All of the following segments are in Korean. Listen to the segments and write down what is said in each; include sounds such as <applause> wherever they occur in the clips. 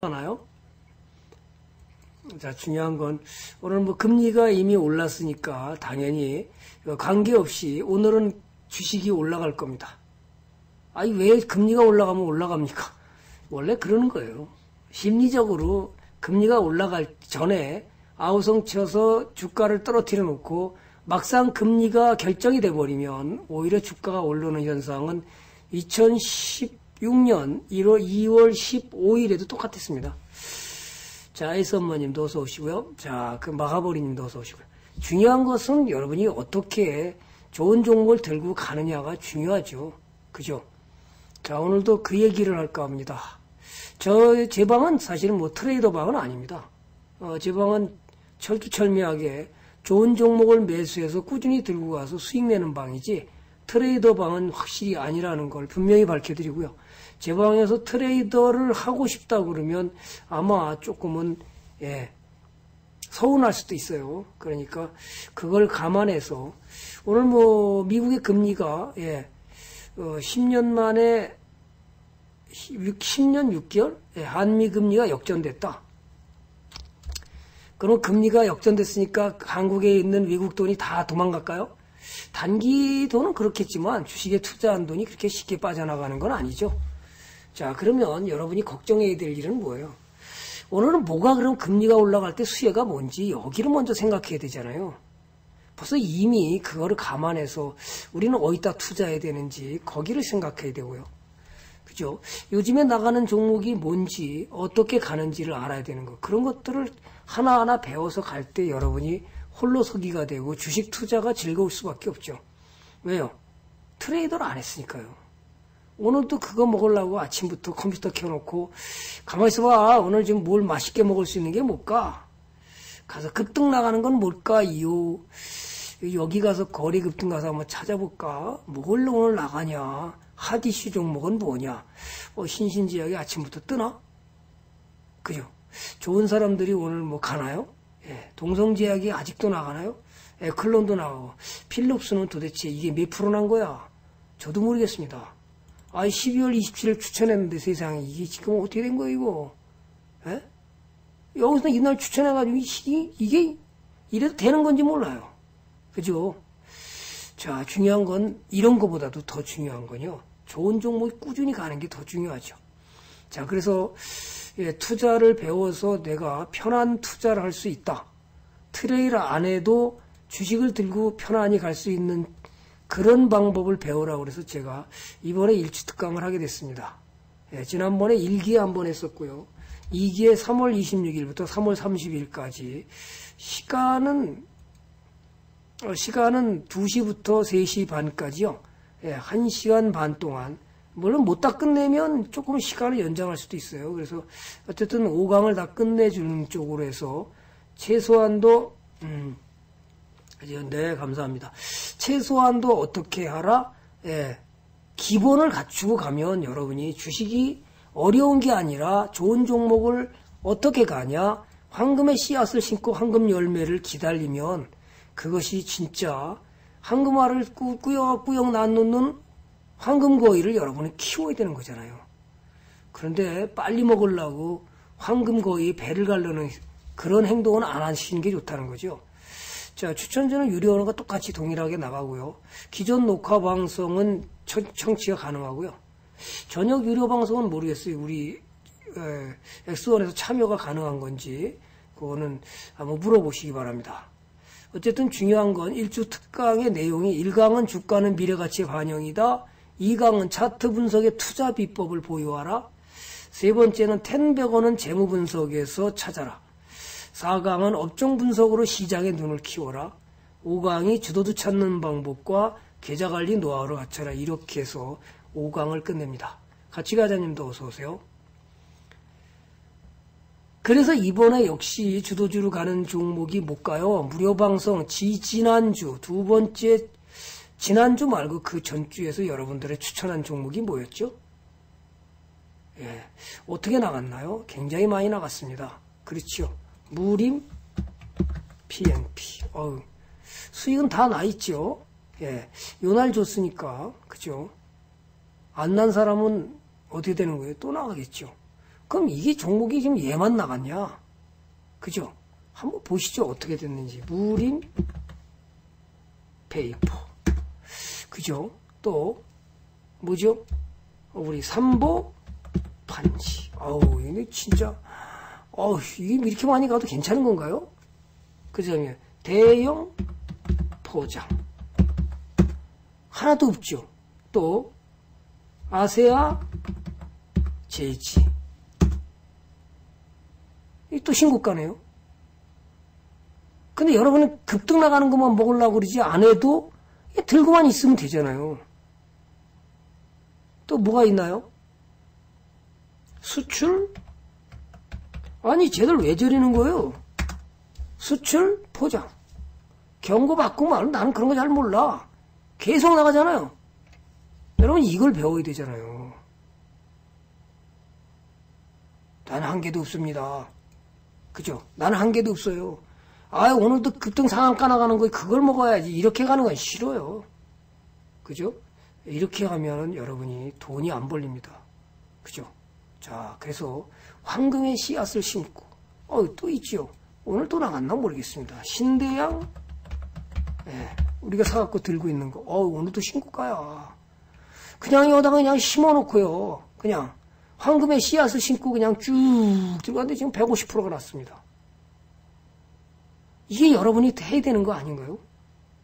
하나요? 자, 중요한 건 오늘 뭐 금리가 이미 올랐으니까 당연히 관계없이 오늘은 주식이 올라갈 겁니다. 아니, 왜 금리가 올라가면 올라갑니까? 원래 그러는 거예요. 심리적으로 금리가 올라갈 전에 아우성 쳐서 주가를 떨어뜨려 놓고 막상 금리가 결정이 돼 버리면 오히려 주가가 오르는 현상은 2016년 1월 2월 15일에도 똑같았습니다. 자, 에이스 어머님도 어서 오시고요. 자, 그 마하보리님도 어서 오시고요. 중요한 것은 여러분이 어떻게 좋은 종목을 들고 가느냐가 중요하죠. 그죠? 자, 오늘도 그 얘기를 할까 합니다. 저, 제 방은 사실은 뭐 트레이더 방은 아닙니다. 어, 제 방은 철두철미하게 좋은 종목을 매수해서 꾸준히 들고 가서 수익 내는 방이지 트레이더 방은 확실히 아니라는 걸 분명히 밝혀드리고요. 제 방에서 트레이더를 하고 싶다 그러면 아마 조금은 예, 서운할 수도 있어요. 그러니까 그걸 감안해서 오늘 뭐 미국의 금리가 예, 어, 10년 만에 10년 6개월 예, 한미 금리가 역전됐다. 그럼 금리가 역전됐으니까 한국에 있는 외국 돈이 다 도망갈까요? 단기 돈은 그렇겠지만 주식에 투자한 돈이 그렇게 쉽게 빠져나가는 건 아니죠. 자, 그러면 여러분이 걱정해야 될 일은 뭐예요? 오늘은 뭐가 그럼 금리가 올라갈 때 수혜가 뭔지 여기를 먼저 생각해야 되잖아요. 벌써 이미 그거를 감안해서 우리는 어디다 투자해야 되는지 거기를 생각해야 되고요. 그죠? 요즘에 나가는 종목이 뭔지 어떻게 가는지를 알아야 되는 거. 그런 것들을 하나하나 배워서 갈 때 여러분이 홀로 서기가 되고 주식 투자가 즐거울 수밖에 없죠. 왜요? 트레이더를 안 했으니까요. 오늘도 그거 먹으려고 아침부터 컴퓨터 켜놓고 가만히 있어봐. 오늘 지금 뭘 맛있게 먹을 수 있는 게 뭘까? 가서 급등 나가는 건 뭘까요? 여기 가서 거리 급등 가서 한번 찾아볼까? 뭘 오늘 나가냐? 하디슈 종목은 뭐냐? 어, 신신지하게 아침부터 뜨나? 그죠? 좋은 사람들이 오늘 뭐 가나요? 예, 동성제약이 아직도 나가나요? 예, 클론도 나가고 필립스는 도대체 이게 몇 프로 난 거야? 저도 모르겠습니다. 아, 12월 27일 추천했는데 세상에 이게 지금 어떻게 된 거야 이거? 예? 여기서 이날 추천해가지고 이게, 이게 이래도 되는 건지 몰라요. 그죠? 자, 중요한 건 이런 것보다도 더 중요한 건요. 좋은 종목이 꾸준히 가는 게 더 중요하죠. 자, 그래서 예, 투자를 배워서 내가 편한 투자를 할 수 있다. trade 안 해도 주식을 들고 편안히 갈 수 있는 그런 방법을 배우라고 그래서 제가 이번에 일주 특강을 하게 됐습니다. 예, 지난번에 1기에 한 번 했었고요. 2기에 3월 26일부터 3월 30일까지 시간은 어, 시간은 2시부터 3시 반까지요. 예, 1시간 반 동안 물론 못 다 끝내면 조금 시간을 연장할 수도 있어요. 그래서 어쨌든 5강을 다 끝내주는 쪽으로 해서 최소한도 음, 네 감사합니다. 최소한도 어떻게 하라? 예, 기본을 갖추고 가면 여러분이 주식이 어려운 게 아니라 좋은 종목을 어떻게 가냐? 황금의 씨앗을 심고 황금 열매를 기다리면 그것이 진짜 황금알을 꾸역꾸역 낳는 황금거위를 여러분이 키워야 되는 거잖아요. 그런데 빨리 먹으려고 황금거위 배를 가려는 그런 행동은 안 하시는 게 좋다는 거죠. 자, 추천전은 유료원과 똑같이 동일하게 나가고요. 기존 녹화 방송은 청취가 가능하고요. 저녁 유료 방송은 모르겠어요. 우리 엑스원에서 참여가 가능한 건지 그거는 한번 물어보시기 바랍니다. 어쨌든 중요한 건 일주 특강의 내용이 1강은 주가는 미래가치의 반영이다. 2강은 차트 분석의 투자 비법을 보유하라. 세 번째는 텐백원은 재무 분석에서 찾아라. 4강은 업종 분석으로 시장의 눈을 키워라. 5강이 주도주 찾는 방법과 계좌 관리 노하우를 갖춰라. 이렇게 해서 5강을 끝냅니다. 가치가자님도 어서 오세요. 그래서 이번에 역시 주도주로 가는 종목이 뭘까요? 무료방송 지 지난주 두 번째 지난주 말고 그 전주에서 여러분들의 추천한 종목이 뭐였죠? 예, 어떻게 나갔나요? 굉장히 많이 나갔습니다. 그렇죠. 무림, PNP. 어우, 수익은 다 나 있죠. 예, 요 날 줬으니까, 그죠? 안 난 사람은 어떻게 되는 거예요? 또 나가겠죠. 그럼 이게 종목이 지금 얘만 나갔냐? 그죠? 한번 보시죠. 어떻게 됐는지. 무림 페이퍼. 그죠? 또, 뭐죠? 우리 삼보 판지. 아우, 이게 진짜, 어우, 이렇게 많이 가도 괜찮은 건가요? 그 다음에 대형 포장. 하나도 없죠. 또, 아세아 제지. 또 신고가네요. 근데 여러분은 급등 나가는 것만 먹으려고 그러지 안 해도 들고만 있으면 되잖아요. 또 뭐가 있나요? 수출? 아니, 쟤들 왜 저리는 거예요? 수출, 포장. 경고받고 말 나는 그런 거 잘 몰라. 계속 나가잖아요. 여러분 이걸 배워야 되잖아요. 나는 한 개도 없습니다. 그죠? 나는 한 개도 없어요. 아 오늘도 급등 상한가 나가는 거 그걸 먹어야지. 이렇게 가는 건 싫어요. 그죠? 이렇게 하면 여러분이 돈이 안 벌립니다. 그죠? 자, 그래서 황금의 씨앗을 심고, 어, 또 있죠. 오늘 또 나갔나 모르겠습니다. 신대양, 예, 우리가 사갖고 들고 있는 거, 어, 오늘도 신고가야. 그냥 여기다가 그냥 심어놓고요. 그냥 황금의 씨앗을 심고 그냥 쭉 들어갔는데 지금 150%가 났습니다. 이게 여러분이 해야 되는 거 아닌가요?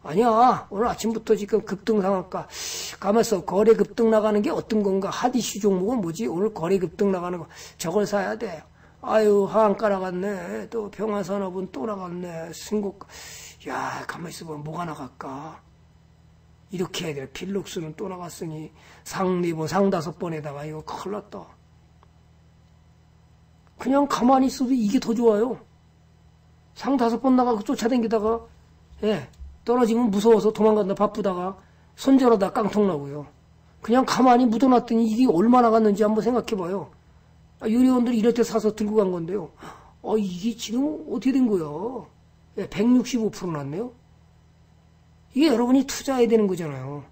아니야. 오늘 아침부터 지금 급등 상한가 가면서 거래 급등 나가는 게 어떤 건가? 하디슈 종목은 뭐지? 오늘 거래 급등 나가는 거 저걸 사야 돼. 아유 하한가 나갔네. 또 평화산업은 또 나갔네. 승곡. 야 가만 있어봐. 뭐가 나갈까? 이렇게 해야 돼. 필록스는 또 나갔으니 상리본 상다섯 번에다가 이거 큰일 났다. 그냥 가만히 있어도 이게 더 좋아요. 상 다섯 번 나가고 쫓아다니다가 예, 떨어지면 무서워서 도망간다 바쁘다가 손절하다 깡통 나고요. 그냥 가만히 묻어놨더니 이게 얼마나 갔는지 한번 생각해봐요. 아, 유리원들이 때 사서 들고 간 건데요. 어, 이게 지금 어떻게 된? 예, 165% 났네요. 이게 여러분이 투자해야 되는 거잖아요.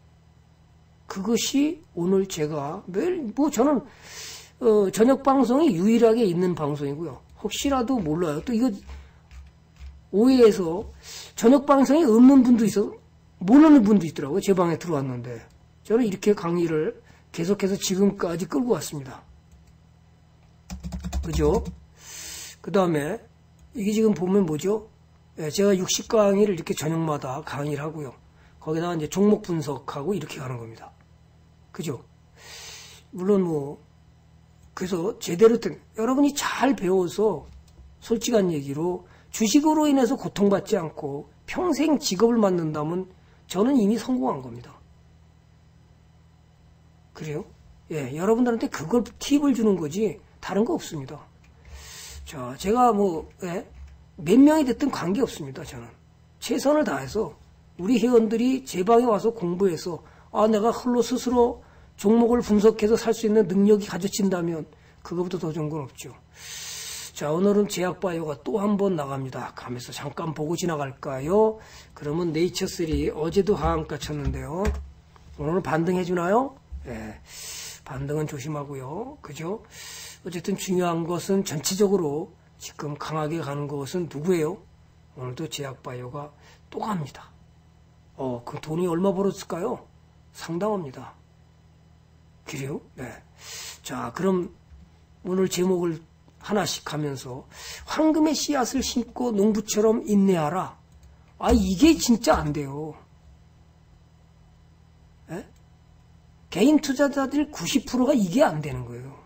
그것이 오늘 제가 매일, 뭐 저는, 어, 저녁 방송이 유일하게 있는 방송이고요. 혹시라도 몰라요. 또 이거 오해해서 저녁 방송이 없는 분도 있어 모르는 분도 있더라고요. 제 방에 들어왔는데 저는 이렇게 강의를 계속해서 지금까지 끌고 왔습니다. 그죠? 그 다음에 이게 지금 보면 뭐죠? 예, 제가 60강의를 이렇게 저녁마다 강의를 하고요. 거기다가 이제 종목 분석하고 이렇게 가는 겁니다. 그죠? 물론 뭐 그래서 제대로 된 여러분이 잘 배워서 솔직한 얘기로 주식으로 인해서 고통받지 않고 평생 직업을 만든다면 저는 이미 성공한 겁니다. 그래요? 예, 여러분들한테 그걸 팁을 주는 거지 다른 거 없습니다. 자, 제가 뭐, 예, 몇 명이 됐든 관계 없습니다, 저는. 최선을 다해서 우리 회원들이 제 방에 와서 공부해서 아, 내가 홀로 스스로 종목을 분석해서 살 수 있는 능력이 가져진다면 그거보다 더 좋은 건 없죠. 자, 오늘은 제약바이오가 또 한 번 나갑니다. 가면서 잠깐 보고 지나갈까요? 그러면 네이처3 어제도 하한가 쳤는데요. 오늘은 반등해주나요? 예. 반등은 조심하고요. 그죠? 어쨌든 중요한 것은 전체적으로 지금 강하게 가는 것은 누구예요? 오늘도 제약바이오가 또 갑니다. 어, 그 돈이 얼마 벌었을까요? 상당합니다. 그래요? 네. 자, 그럼 오늘 제목을 하나씩 하면서 황금의 씨앗을 심고 농부처럼 인내하라. 아 이게 진짜 안 돼요. 에? 개인 투자자들 90%가 이게 안 되는 거예요.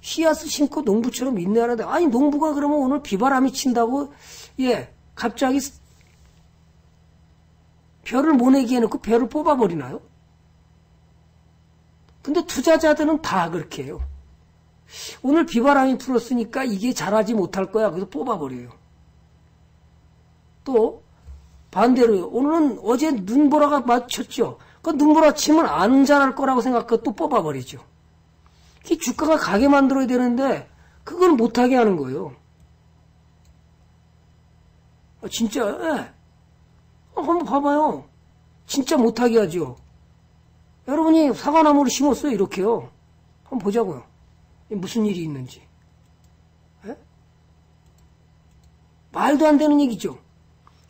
씨앗을 심고 농부처럼 인내하라. 아니 농부가 그러면 오늘 비바람이 친다고 예 갑자기 별을 모내기 해놓고 별을 뽑아버리나요? 근데 투자자들은 다 그렇게 해요. 오늘 비바람이 불었으니까 이게 잘하지 못할 거야. 그래서 뽑아버려요. 또 반대로 오늘은 어제 눈보라가 맞췄죠. 그 눈보라 치면 안 잘할 거라고 생각하고 또 뽑아버리죠. 이 주가가 가게 만들어야 되는데 그걸 못하게 하는 거예요. 아, 진짜 예. 어, 한번 봐봐요. 진짜 못하게 하죠. 여러분이 사과나무를 심었어요, 이렇게요. 한번 보자고요. 무슨 일이 있는지. 에? 말도 안 되는 얘기죠.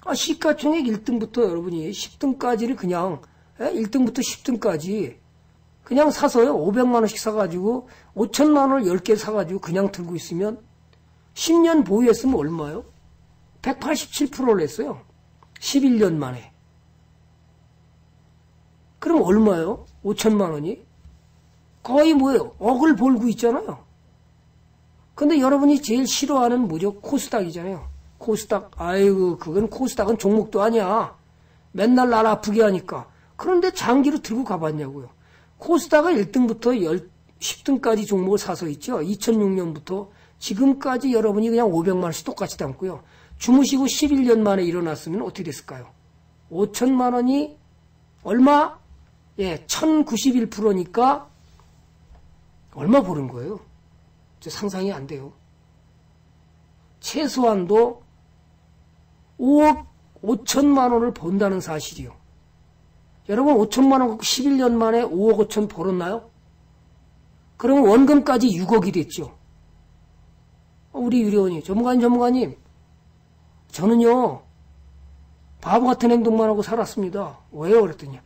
아, 시가총액 1등부터 여러분이 10등까지를 그냥 에? 1등부터 10등까지 그냥 사서요. 500만 원씩 사가지고 5천만 원을 10개 사가지고 그냥 들고 있으면 10년 보유했으면 얼마요? 187%를 했어요. 11년 만에. 그럼 얼마요? 5천만 원이? 거의 뭐예요? 억을 벌고 있잖아요. 근데 여러분이 제일 싫어하는 뭐죠? 코스닥이잖아요. 코스닥, 아이고, 그건 코스닥은 종목도 아니야. 맨날 날 아프게 하니까. 그런데 장기로 들고 가봤냐고요. 코스닥은 1등부터 10, 10등까지 종목을 사서 있죠. 2006년부터 지금까지 여러분이 그냥 500만 원씩 똑같이 담고요. 주무시고 11년 만에 일어났으면 어떻게 됐을까요? 5천만 원이 얼마? 예, 1091%니까 얼마 버는 거예요? 상상이 안 돼요. 최소한도 5억 5천만 원을 번다는 사실이요. 여러분 5천만 원 갖고 11년 만에 5억 5천 벌었나요? 그러면 원금까지 6억이 됐죠. 우리 유리원이 전문가님 전문가님 저는요 바보 같은 행동만 하고 살았습니다. 왜요? 그랬더니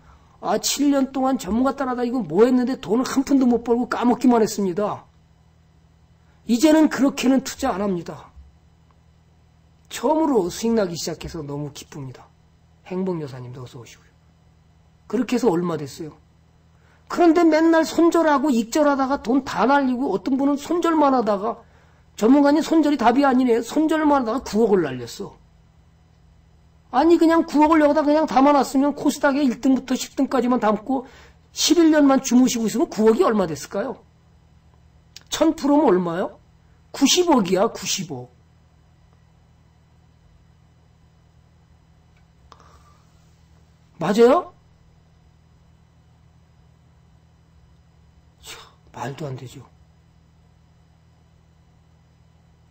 아 7년 동안 전문가 따라다니고 뭐 했는데 돈을 한 푼도 못 벌고 까먹기만 했습니다. 이제는 그렇게는 투자 안 합니다. 처음으로 수익 나기 시작해서 너무 기쁩니다. 행복 여사님도 어서 오시고요. 그렇게 해서 얼마 됐어요. 그런데 맨날 손절하고 익절하다가 돈 다 날리고 어떤 분은 손절만 하다가 전문가님 손절이 답이 아니네. 손절만 하다가 9억을 날렸어. 아니 그냥 9억을 여기다 그냥 담아놨으면 코스닥에 1등부터 10등까지만 담고 11년만 주무시고 있으면 9억이 얼마 됐을까요? 1000%면 얼마요? 90억이야 90억. 맞아요? 말도 안 되죠.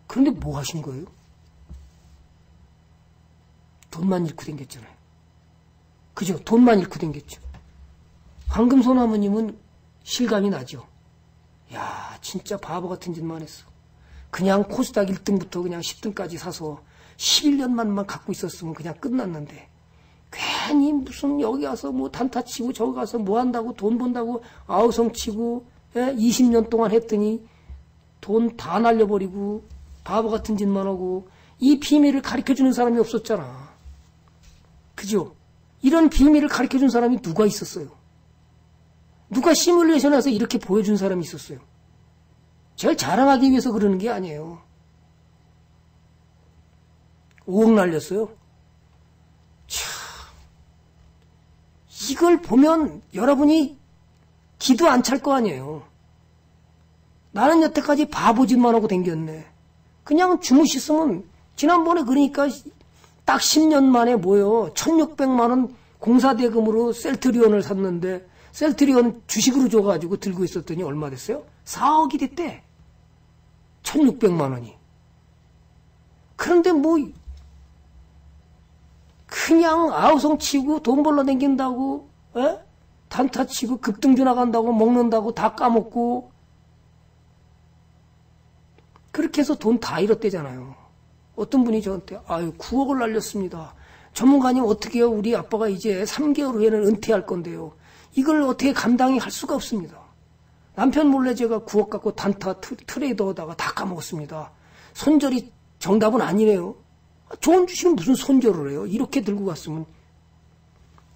그런데 뭐 하신 거예요? 돈만 잃고 댕겼잖아요. 그죠? 돈만 잃고 댕겼죠. 황금소나무님은 실감이 나죠. 야, 진짜 바보 같은 짓만 했어. 그냥 코스닥 1등부터 그냥 10등까지 사서 11년만만 갖고 있었으면 그냥 끝났는데 괜히 무슨 여기 가서 뭐 단타 치고 저기 가서 뭐 한다고 돈 번다고 아우성 치고 예? 20년 동안 했더니 돈 다 날려버리고 바보 같은 짓만 하고 이 비밀을 가르쳐 주는 사람이 없었잖아. 그죠? 이런 비밀을 가르쳐 준 사람이 누가 있었어요? 누가 시뮬레이션에서 이렇게 보여준 사람이 있었어요? 제가 자랑하기 위해서 그러는 게 아니에요. 5억 날렸어요. 참. 이걸 보면 여러분이 기도 안 찰 거 아니에요. 나는 여태까지 바보짓만 하고 댕겼네. 그냥 주무셨으면 지난번에 그러니까 딱 10년 만에 뭐요 1600만 원 공사대금으로 셀트리온을 샀는데 셀트리온 주식으로 줘가지고 들고 있었더니 얼마 됐어요? 4억이 됐대. 1600만 원이. 그런데 뭐 그냥 아우성 치고 돈 벌러 댕긴다고 에? 단타 치고 급등주 나간다고 먹는다고 다 까먹고 그렇게 해서 돈 다 잃었대잖아요. 어떤 분이 저한테 아유 9억을 날렸습니다. 전문가님 어떻게 해요? 우리 아빠가 이제 3개월 후에는 은퇴할 건데요. 이걸 어떻게 감당이 할 수가 없습니다. 남편 몰래 제가 9억 갖고 단타 트레이더 하다가 다 까먹었습니다. 손절이 정답은 아니네요. 좋은 주식은 무슨 손절을 해요? 이렇게 들고 갔으면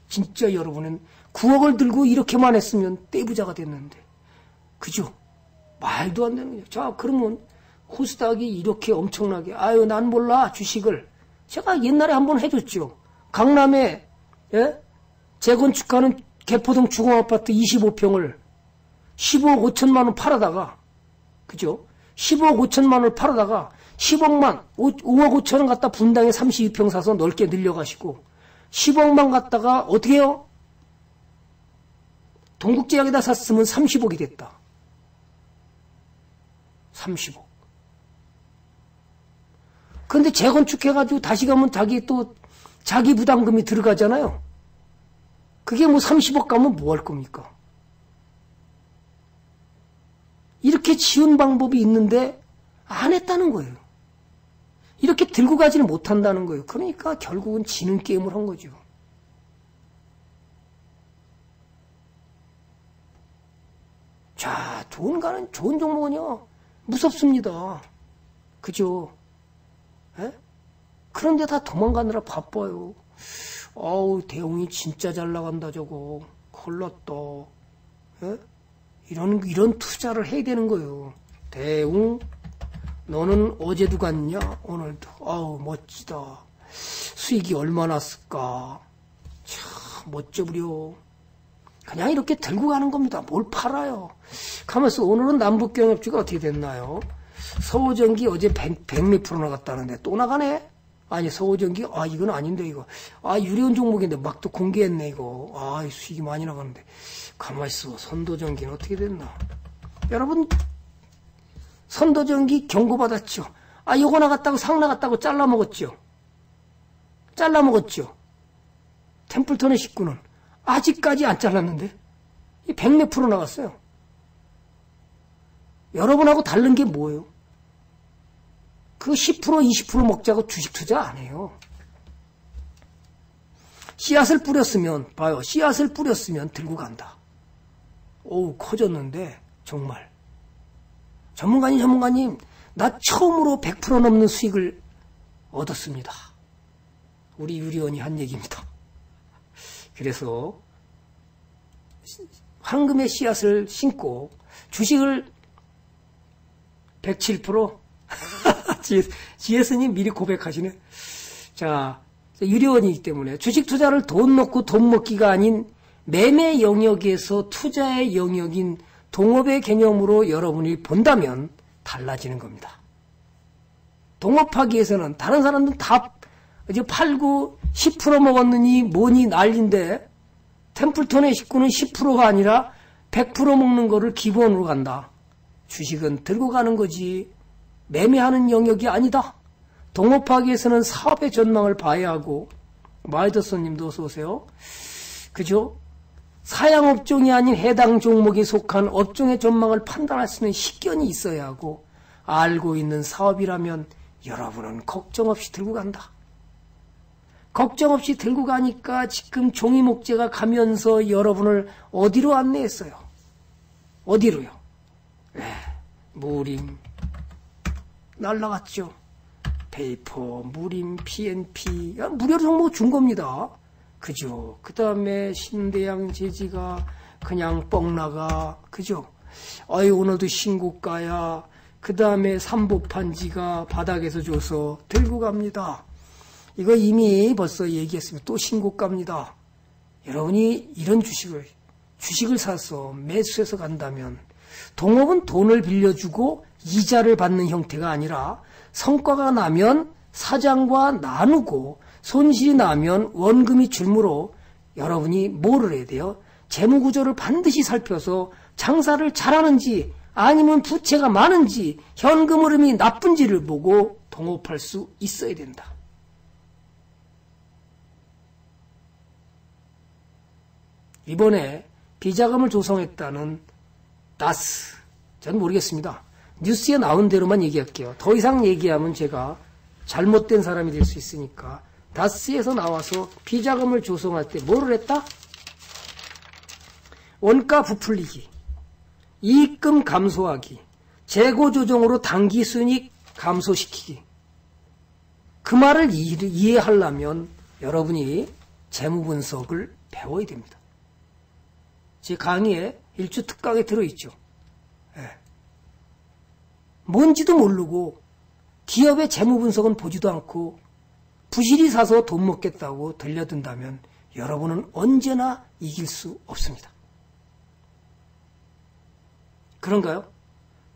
진짜 여러분은 9억을 들고 이렇게만 했으면 떼부자가 됐는데 그죠? 말도 안 되는 거죠. 자 그러면 코스닥이 이렇게 엄청나게 아유 난 몰라 주식을 제가 옛날에 한번 해줬죠. 강남에 예? 재건축하는 개포동 주공아파트 25평을 15억 5천만 원 팔아다가 그죠? 15억 5천만 원을 팔아다가 10억만 5, 억 5천 원 갖다 분당에 32평 사서 넓게 늘려가시고 10억만 갖다가 어떻게 해요? 동국제약에다 샀으면 30억이 됐다. 30억. 근데 재건축해가지고 다시 가면 자기 또 자기 부담금이 들어가잖아요. 그게 뭐 30억 가면 뭐 할 겁니까? 이렇게 지운 방법이 있는데 안 했다는 거예요. 이렇게 들고 가지는 못한다는 거예요. 그러니까 결국은 지는 게임을 한 거죠. 자, 좋은 가는 좋은 종목은요. 무섭습니다. 그죠? 에? 그런데 다 도망가느라 바빠요. 어우, 대웅이 진짜 잘 나간다, 저거. 콜렀다. 에? 이런, 이런 투자를 해야 되는 거예요. 대웅, 너는 어제도 갔냐? 오늘도. 아우, 멋지다. 수익이 얼마나 쓸까? 참, 멋져부려. 그냥 이렇게 들고 가는 겁니다. 뭘 팔아요? 가면서 오늘은 남북경협주가 어떻게 됐나요? 서호전기 어제 100, 100몇 프로 나갔다는데 또 나가네? 아니 서호전기? 아 이건 아닌데 이거. 아 유리온 종목인데 막 또 공개했네 이거. 아 수익이 많이 나가는데. 가만 있어. 선도전기는 어떻게 됐나? 여러분 선도전기 경고받았죠. 아 요거 나갔다고 상 나갔다고 잘라 먹었죠. 잘라 먹었죠. 템플턴의 식구는. 아직까지 안 잘랐는데? 이 100몇 프로 나갔어요. 여러분하고 다른 게 뭐예요? 그 10% 20% 먹자고 주식 투자 안 해요. 씨앗을 뿌렸으면 봐요. 씨앗을 뿌렸으면 들고 간다. 오우 커졌는데 정말 전문가님 전문가님 나 처음으로 100% 넘는 수익을 얻었습니다. 우리 유리원이 한 얘기입니다. 그래서 황금의 씨앗을 심고 주식을 107% GS님 미리 고백하시네. 자, 유료원이기 때문에 주식 투자를 돈 넣고 돈 먹기가 아닌 매매 영역에서 투자의 영역인 동업의 개념으로 여러분이 본다면 달라지는 겁니다. 동업하기 위해서는 다른 사람들은 다 이제 팔고 10% 먹었느니 뭐니 난린데 템플턴의 식구는 10%가 아니라 100% 먹는 거를 기본으로 간다. 주식은 들고 가는 거지 매매하는 영역이 아니다. 동업하기 위해서는 사업의 전망을 봐야 하고 마이더슨님도 어서 오세요. 그죠? 사양업종이 아닌 해당 종목에 속한 업종의 전망을 판단할 수 있는 식견이 있어야 하고 알고 있는 사업이라면 여러분은 걱정 없이 들고 간다. 걱정 없이 들고 가니까 지금 종이 목재가 가면서 여러분을 어디로 안내했어요? 어디로요? 에, 무림, 날라갔죠. 페이퍼, 무림, P&P, 무료로 정보 준 겁니다. 그죠. 그 다음에 신대양 제지가 그냥 뻥 나가. 그죠. 어이, 오늘도 신고가야. 그 다음에 삼보판지가 바닥에서 줘서 들고 갑니다. 이거 이미 벌써 얘기했으면 또 신고가입니다. 여러분이 이런 주식을, 주식을 사서 매수해서 간다면 동업은 돈을 빌려주고 이자를 받는 형태가 아니라 성과가 나면 사장과 나누고 손실이 나면 원금이 줄므로 여러분이 뭐를 해야 돼요? 재무구조를 반드시 살펴서 장사를 잘하는지 아니면 부채가 많은지 현금 흐름이 나쁜지를 보고 동업할 수 있어야 된다. 이번에 비자금을 조성했다는 나스. 전 모르겠습니다. 뉴스에 나온 대로만 얘기할게요. 더 이상 얘기하면 제가 잘못된 사람이 될 수 있으니까. 다스에서 나와서 비자금을 조성할 때 뭐를 했다? 원가 부풀리기, 이익금 감소하기, 재고 조정으로 단기 순익 감소시키기. 그 말을 이해하려면 여러분이 재무 분석을 배워야 됩니다. 제 강의에 일주 특강에 들어있죠. 네. 뭔지도 모르고 기업의 재무 분석은 보지도 않고 부실이 사서 돈 먹겠다고 들려든다면 여러분은 언제나 이길 수 없습니다. 그런가요?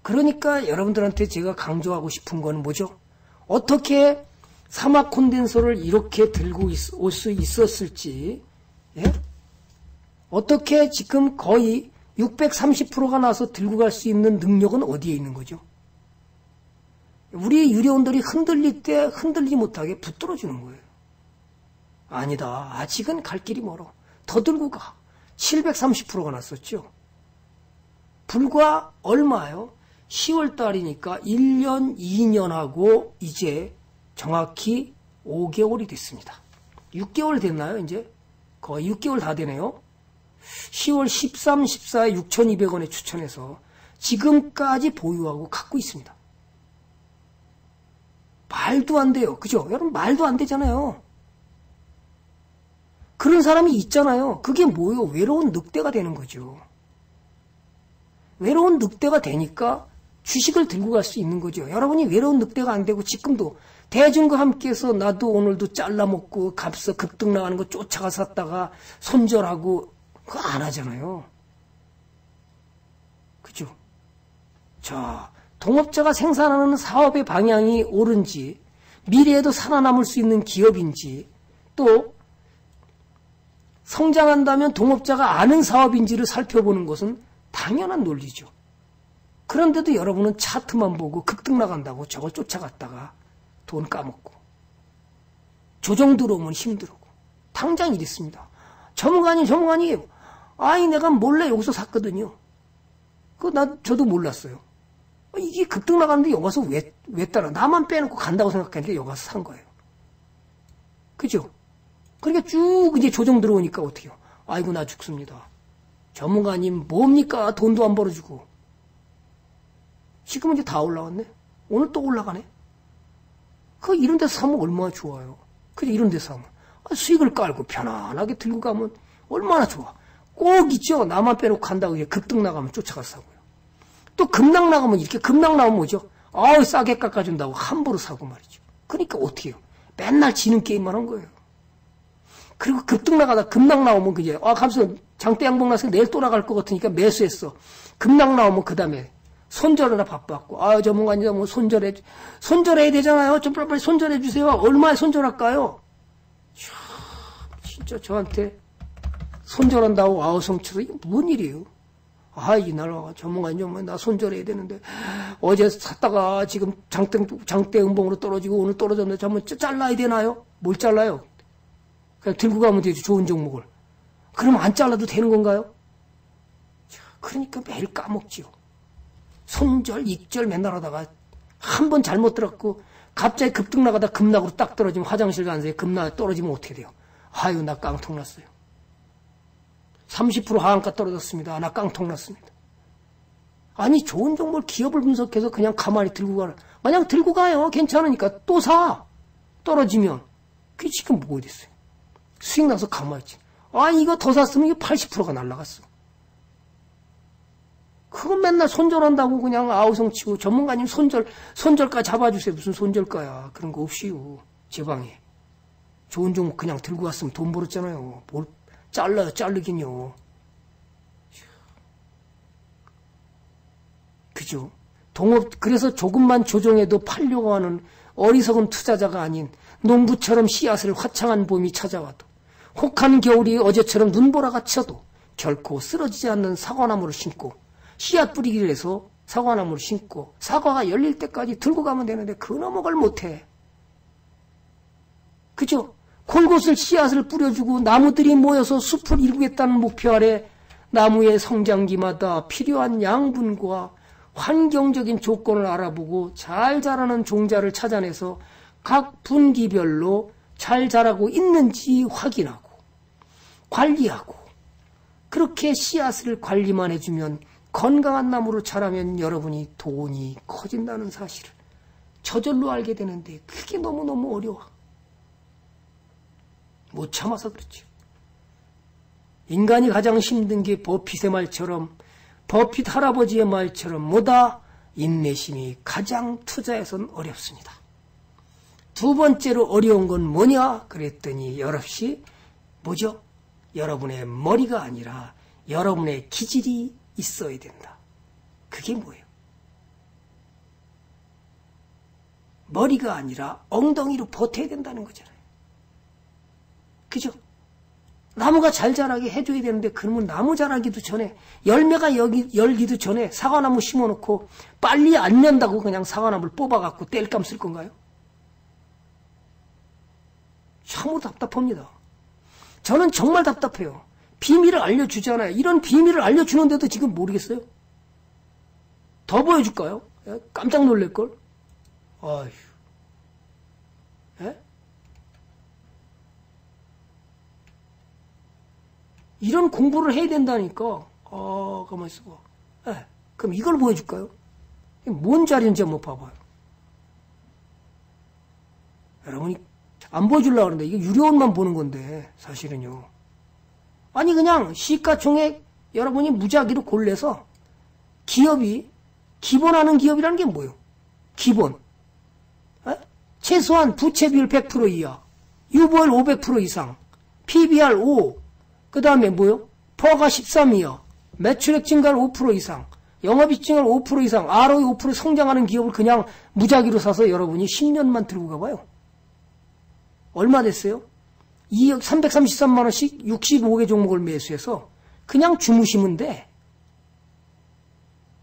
그러니까 여러분들한테 제가 강조하고 싶은 건 뭐죠? 어떻게 사막 콘덴서를 이렇게 들고 올 수 있었을지, 예? 어떻게 지금 거의 630%가 나서 들고 갈 수 있는 능력은 어디에 있는 거죠? 우리 유료원들이 흔들릴 때 흔들리지 못하게 붙들어주는 거예요. 아니다. 아직은 갈 길이 멀어. 더 들고 가. 730%가 났었죠. 불과 얼마요? 10월 달이니까 1년, 2년하고 이제 정확히 5개월이 됐습니다. 6개월 됐나요, 이제? 거의 6개월 다 되네요. 10월 13, 14에 6,200원에 추천해서 지금까지 보유하고 갖고 있습니다. 말도 안 돼요. 그죠? 여러분, 말도 안 되잖아요. 그런 사람이 있잖아요. 그게 뭐예요? 외로운 늑대가 되는 거죠. 외로운 늑대가 되니까 주식을 들고 갈 수 있는 거죠. 여러분이 외로운 늑대가 안 되고 지금도 대중과 함께해서 나도 오늘도 잘라먹고 값서 급등 나가는 거 쫓아가 샀다가 손절하고 그거 안 하잖아요. 그죠? 자, 동업자가 생산하는 사업의 방향이 옳은지 미래에도 살아남을 수 있는 기업인지 또 성장한다면 동업자가 아는 사업인지를 살펴보는 것은 당연한 논리죠. 그런데도 여러분은 차트만 보고 급등 나간다고 저걸 쫓아갔다가 돈 까먹고 조정 들어오면 힘들고 당장 이랬습니다. 전문가님 전문가님 아이 내가 몰래 여기서 샀거든요. 그나 저도 몰랐어요. 이게 급등 나가는데 여기 가서 왜, 왜 따라 나만 빼놓고 간다고 생각하니까 여기 가서 산 거예요. 그죠? 그러니까 쭉 이제 조정 들어오니까 어떻게요? 아이고 나 죽습니다. 전문가님 뭡니까? 돈도 안 벌어주고. 지금은 이제 다 올라왔네. 오늘 또 올라가네. 그 이런 데서 사면 얼마나 좋아요. 그래 이런 데서 사면 아, 수익을 깔고 편안하게 들고 가면 얼마나 좋아. 꼭 있죠. 나만 빼놓고 간다고 급등 나가면 쫓아가서 사고요. 또 급락 나가면 이렇게 급락 나오면 뭐죠? 아우 싸게 깎아준다고 함부로 사고 말이죠. 그러니까 어떻게 해요? 맨날 지는 게임만 한 거예요. 그리고 급등 나가다 급락 나오면 그게 아 감사 장대 양봉 나서 내일 또 나갈 것 같으니까 매수했어. 급락 나오면 그 다음에 손절하나 바빴고 아 전문가님 뭐 손절해 손절해야 되잖아요. 좀 빨리 손절해 주세요. 얼마에 손절할까요? 진짜 저한테 손절한다고 아우성쳐서 이게 뭔 일이에요? 아, 이날 전문가님 나 손절해야 되는데 어제 샀다가 지금 장대 장대 음봉으로 떨어지고 오늘 떨어졌는데 잠깐 잘라야 되나요? 뭘 잘라요? 그냥 들고 가면 되죠. 좋은 종목을. 그럼 안 잘라도 되는 건가요? 그러니까 매일 까먹지요. 손절, 익절 맨날 하다가 한 번 잘못 들었고 갑자기 급등 나가다 급락으로 딱 떨어지면 화장실 새 급락 떨어지면 어떻게 돼요? 아유, 나 깡통 났어요. 30% 하한가 떨어졌습니다. 나 깡통 났습니다. 아니, 좋은 종목을 기업을 분석해서 그냥 가만히 들고 가라. 만약 들고 가요. 괜찮으니까 또 사. 떨어지면. 그게 지금 뭐가 됐어요? 수익 나서 가만히 있지. 아, 이거 더 샀으면 이게 80%가 날라갔어. 그거 맨날 손절한다고 그냥 아우성 치고 전문가님 손절, 손절가 잡아주세요. 무슨 손절가야. 그런 거 없이요. 제 방에. 좋은 종목 그냥 들고 왔으면 돈 벌었잖아요. 뭘 잘라요, 자르긴요. 그죠? 동업, 그래서 조금만 조정해도 팔려고 하는 어리석은 투자자가 아닌 농부처럼 씨앗을 화창한 봄이 찾아와도 혹한 겨울이 어제처럼 눈보라가 쳐도 결코 쓰러지지 않는 사과나무를 심고 씨앗 뿌리기를 해서 사과나무를 심고 사과가 열릴 때까지 들고 가면 되는데 그 넘어갈 못해. 그죠? 골곳을 씨앗을 뿌려주고 나무들이 모여서 숲을 이루겠다는 목표 아래 나무의 성장기마다 필요한 양분과 환경적인 조건을 알아보고 잘 자라는 종자를 찾아내서 각 분기별로 잘 자라고 있는지 확인하고 관리하고 그렇게 씨앗을 관리만 해주면 건강한 나무로 자라면 여러분이 돈이 커진다는 사실을 저절로 알게 되는데 그게 너무너무 어려워. 못 참아서 그렇죠. 인간이 가장 힘든 게 버핏의 말처럼 버핏 할아버지의 말처럼 뭐다 인내심이 가장 투자에선 어렵습니다. 두 번째로 어려운 건 뭐냐 그랬더니 여럿이 뭐죠? 여러분의 머리가 아니라 여러분의 기질이 있어야 된다. 그게 뭐예요? 머리가 아니라 엉덩이로 버텨야 된다는 거잖아요. 그죠? 나무가 잘 자라게 해줘야 되는데 그러면 나무 자라기도 전에 열매가 여기, 열기도 전에 사과나무 심어놓고 빨리 안 연다고 그냥 사과나무를 뽑아갖고 뗄감 쓸 건가요? 참으로 답답합니다. 저는 정말 답답해요. 비밀을 알려주잖아요. 이런 비밀을 알려주는데도 지금 모르겠어요. 더 보여줄까요? 예? 깜짝 놀랄걸? 아휴. 예? 이런 공부를 해야 된다니까. 아, 가만 있어봐. 예. 그럼 이걸 보여줄까요? 뭔 자리인지 한번 봐봐요. 여러분이 안 보여주려고 그러는데 이게 유료원만 보는 건데 사실은요. 아니 그냥 시가총액 여러분이 무작위로 골라서 기업이 기본하는 기업이라는 게 뭐예요? 기본. 에? 최소한 부채 비율 100% 이하, 유보율 500% 이상, PBR 5, 그 다음에 뭐요? 퍼가 13 이하, 매출액 증가율 5% 이상, 영업이익 증가율 5% 이상, ROE 5% 성장하는 기업을 그냥 무작위로 사서 여러분이 10년만 들고 가봐요. 얼마 됐어요? 2억 333만 원씩 65개 종목을 매수해서 그냥 주무시면 돼.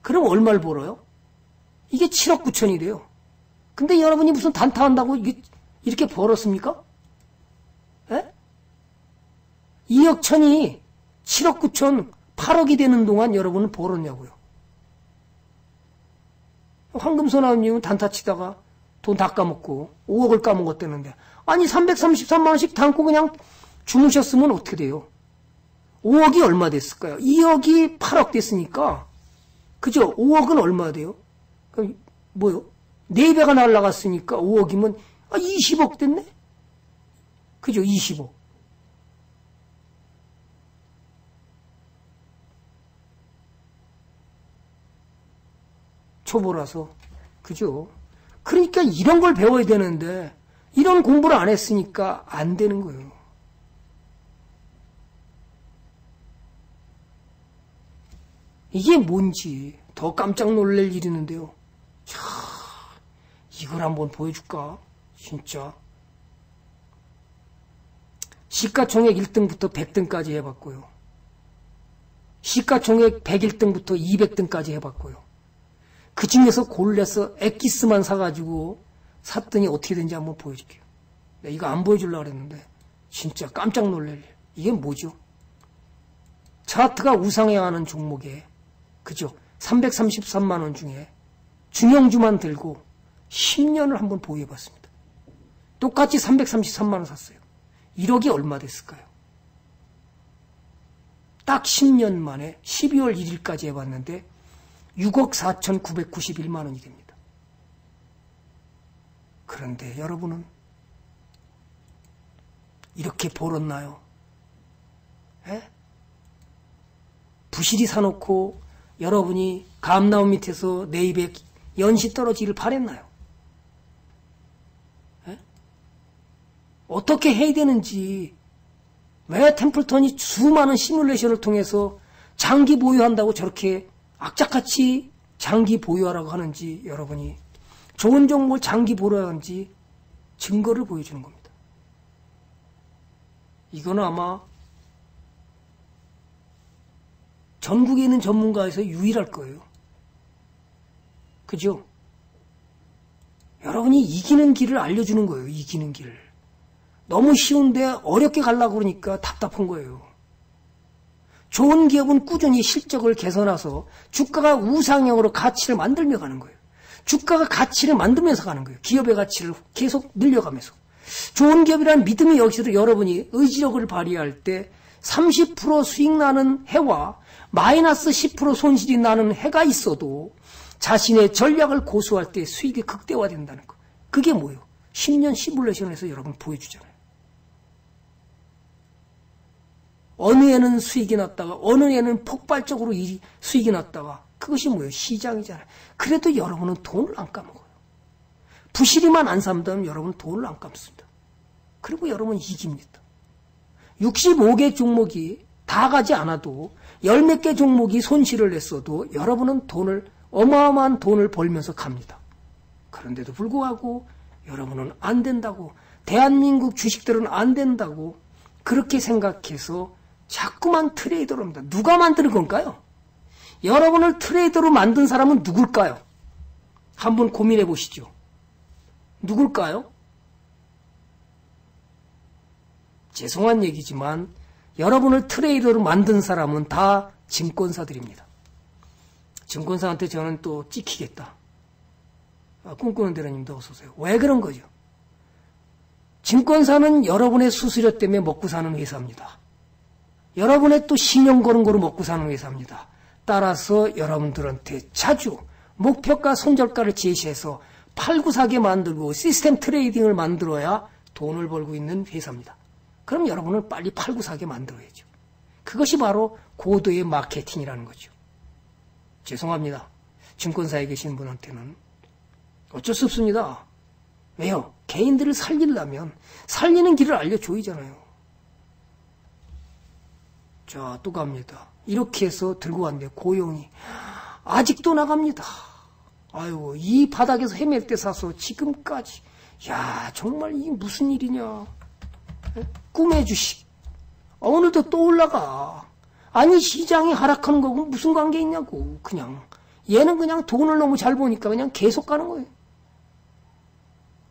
그럼 얼마를 벌어요? 이게 7억 9천이 돼요. 근데 여러분이 무슨 단타한다고 이렇게 벌었습니까? 에? 2억 천이 7억 9천 8억이 되는 동안 여러분은 벌었냐고요. 황금소나무님은 단타 치다가 돈 다 까먹고 5억을 까먹었다는데 아니 333만 원씩 담고 그냥 주무셨으면 어떻게 돼요? 5억이 얼마 됐을까요? 2억이 8억 됐으니까 그죠? 5억은 얼마 돼요? 뭐요? 4배가 날라갔으니까 5억이면 아 20억 됐네? 그죠? 20억. 초보라서 그죠? 그러니까 이런 걸 배워야 되는데 이런 공부를 안 했으니까 안 되는 거예요. 이게 뭔지 더 깜짝 놀랄 일이 있는데요. 자, 이걸 한번 보여줄까? 진짜. 시가총액 1등부터 100등까지 해봤고요. 시가총액 101등부터 200등까지 해봤고요. 그 중에서 골라서 엑기스만 사가지고 샀더니 어떻게 된지 한번 보여줄게요. 네, 이거 안 보여주려고 그랬는데 진짜 깜짝 놀랄 일. 이게 뭐죠? 차트가 우상해야 하는 종목에 그죠? 333만 원 중에 중형주만 들고 10년을 한번 보유해봤습니다. 똑같이 333만 원 샀어요. 1억이 얼마 됐을까요? 딱 10년 만에 12월 1일까지 해봤는데 6억 4,991만 원이 됩니다. 그런데 여러분은 이렇게 벌었나요? 에? 부실이 사놓고 여러분이 감나무 밑에서 내 입에 연시 떨어지기를 바랬나요? 에? 어떻게 해야 되는지 왜 템플턴이 수많은 시뮬레이션을 통해서 장기 보유한다고 저렇게 악착같이 장기 보유하라고 하는지 여러분이 좋은 종목을 장기 보러 하는지 증거를 보여주는 겁니다. 이거는 아마 전국에 있는 전문가에서 유일할 거예요. 그죠? 여러분이 이기는 길을 알려주는 거예요. 이기는 길. 너무 쉬운데 어렵게 가려고 그러니까 답답한 거예요. 좋은 기업은 꾸준히 실적을 개선해서 주가가 우상향으로 가치를 만들며 가는 거예요. 주가가 가치를 만들면서 가는 거예요. 기업의 가치를 계속 늘려가면서. 좋은 기업이라는 믿음이 여기서 여러분이 의지력을 발휘할 때 30% 수익 나는 해와 마이너스 10% 손실이 나는 해가 있어도 자신의 전략을 고수할 때 수익이 극대화된다는 거. 그게 뭐예요? 10년 시뮬레이션에서 여러분 보여주잖아요. 어느 애는 수익이 났다가 어느 애는 폭발적으로 수익이 났다가 그것이 뭐예요? 시장이잖아요. 그래도 여러분은 돈을 안 까먹어요. 부실이만 안 삼다면 여러분은 돈을 안 감습니다. 그리고 여러분은 이깁니다. 65개 종목이 다 가지 않아도 열 몇 개 종목이 손실을 냈어도 여러분은 돈을 어마어마한 돈을 벌면서 갑니다. 그런데도 불구하고 여러분은 안 된다고 대한민국 주식들은 안 된다고 그렇게 생각해서 자꾸만 트레이더로 합니다. 누가 만드는 건가요? 여러분을 트레이더로 만든 사람은 누굴까요? 한번 고민해 보시죠. 누굴까요? 죄송한 얘기지만 여러분을 트레이더로 만든 사람은 다 증권사들입니다. 증권사한테 저는 또 찍히겠다. 아, 꿈꾸는 대로님도 어서오세요. 왜 그런 거죠? 증권사는 여러분의 수수료 때문에 먹고 사는 회사입니다. 여러분의 또 신용 거는 거로 먹고 사는 회사입니다. 따라서 여러분들한테 자주 목표가 손절가를 제시해서 팔고 사게 만들고 시스템 트레이딩을 만들어야 돈을 벌고 있는 회사입니다. 그럼 여러분은 빨리 팔고 사게 만들어야죠. 그것이 바로 고도의 마케팅이라는 거죠. 죄송합니다. 증권사에 계신 분한테는 어쩔 수 없습니다. 왜요? 개인들을 살리려면 살리는 길을 알려줘야잖아요. 자, 또 갑니다. 이렇게 해서 들고 왔는데 고용이 아직도 나갑니다. 아유, 이 바닥에서 헤맬 때 사서 지금까지 야, 정말 이게 무슨 일이냐. 꿈의 주식. 아, 오늘도 또 올라가. 아니, 시장이 하락하는 거고 무슨 관계 있냐고. 그냥. 얘는 그냥 돈을 너무 잘 보니까 그냥 계속 가는 거예요.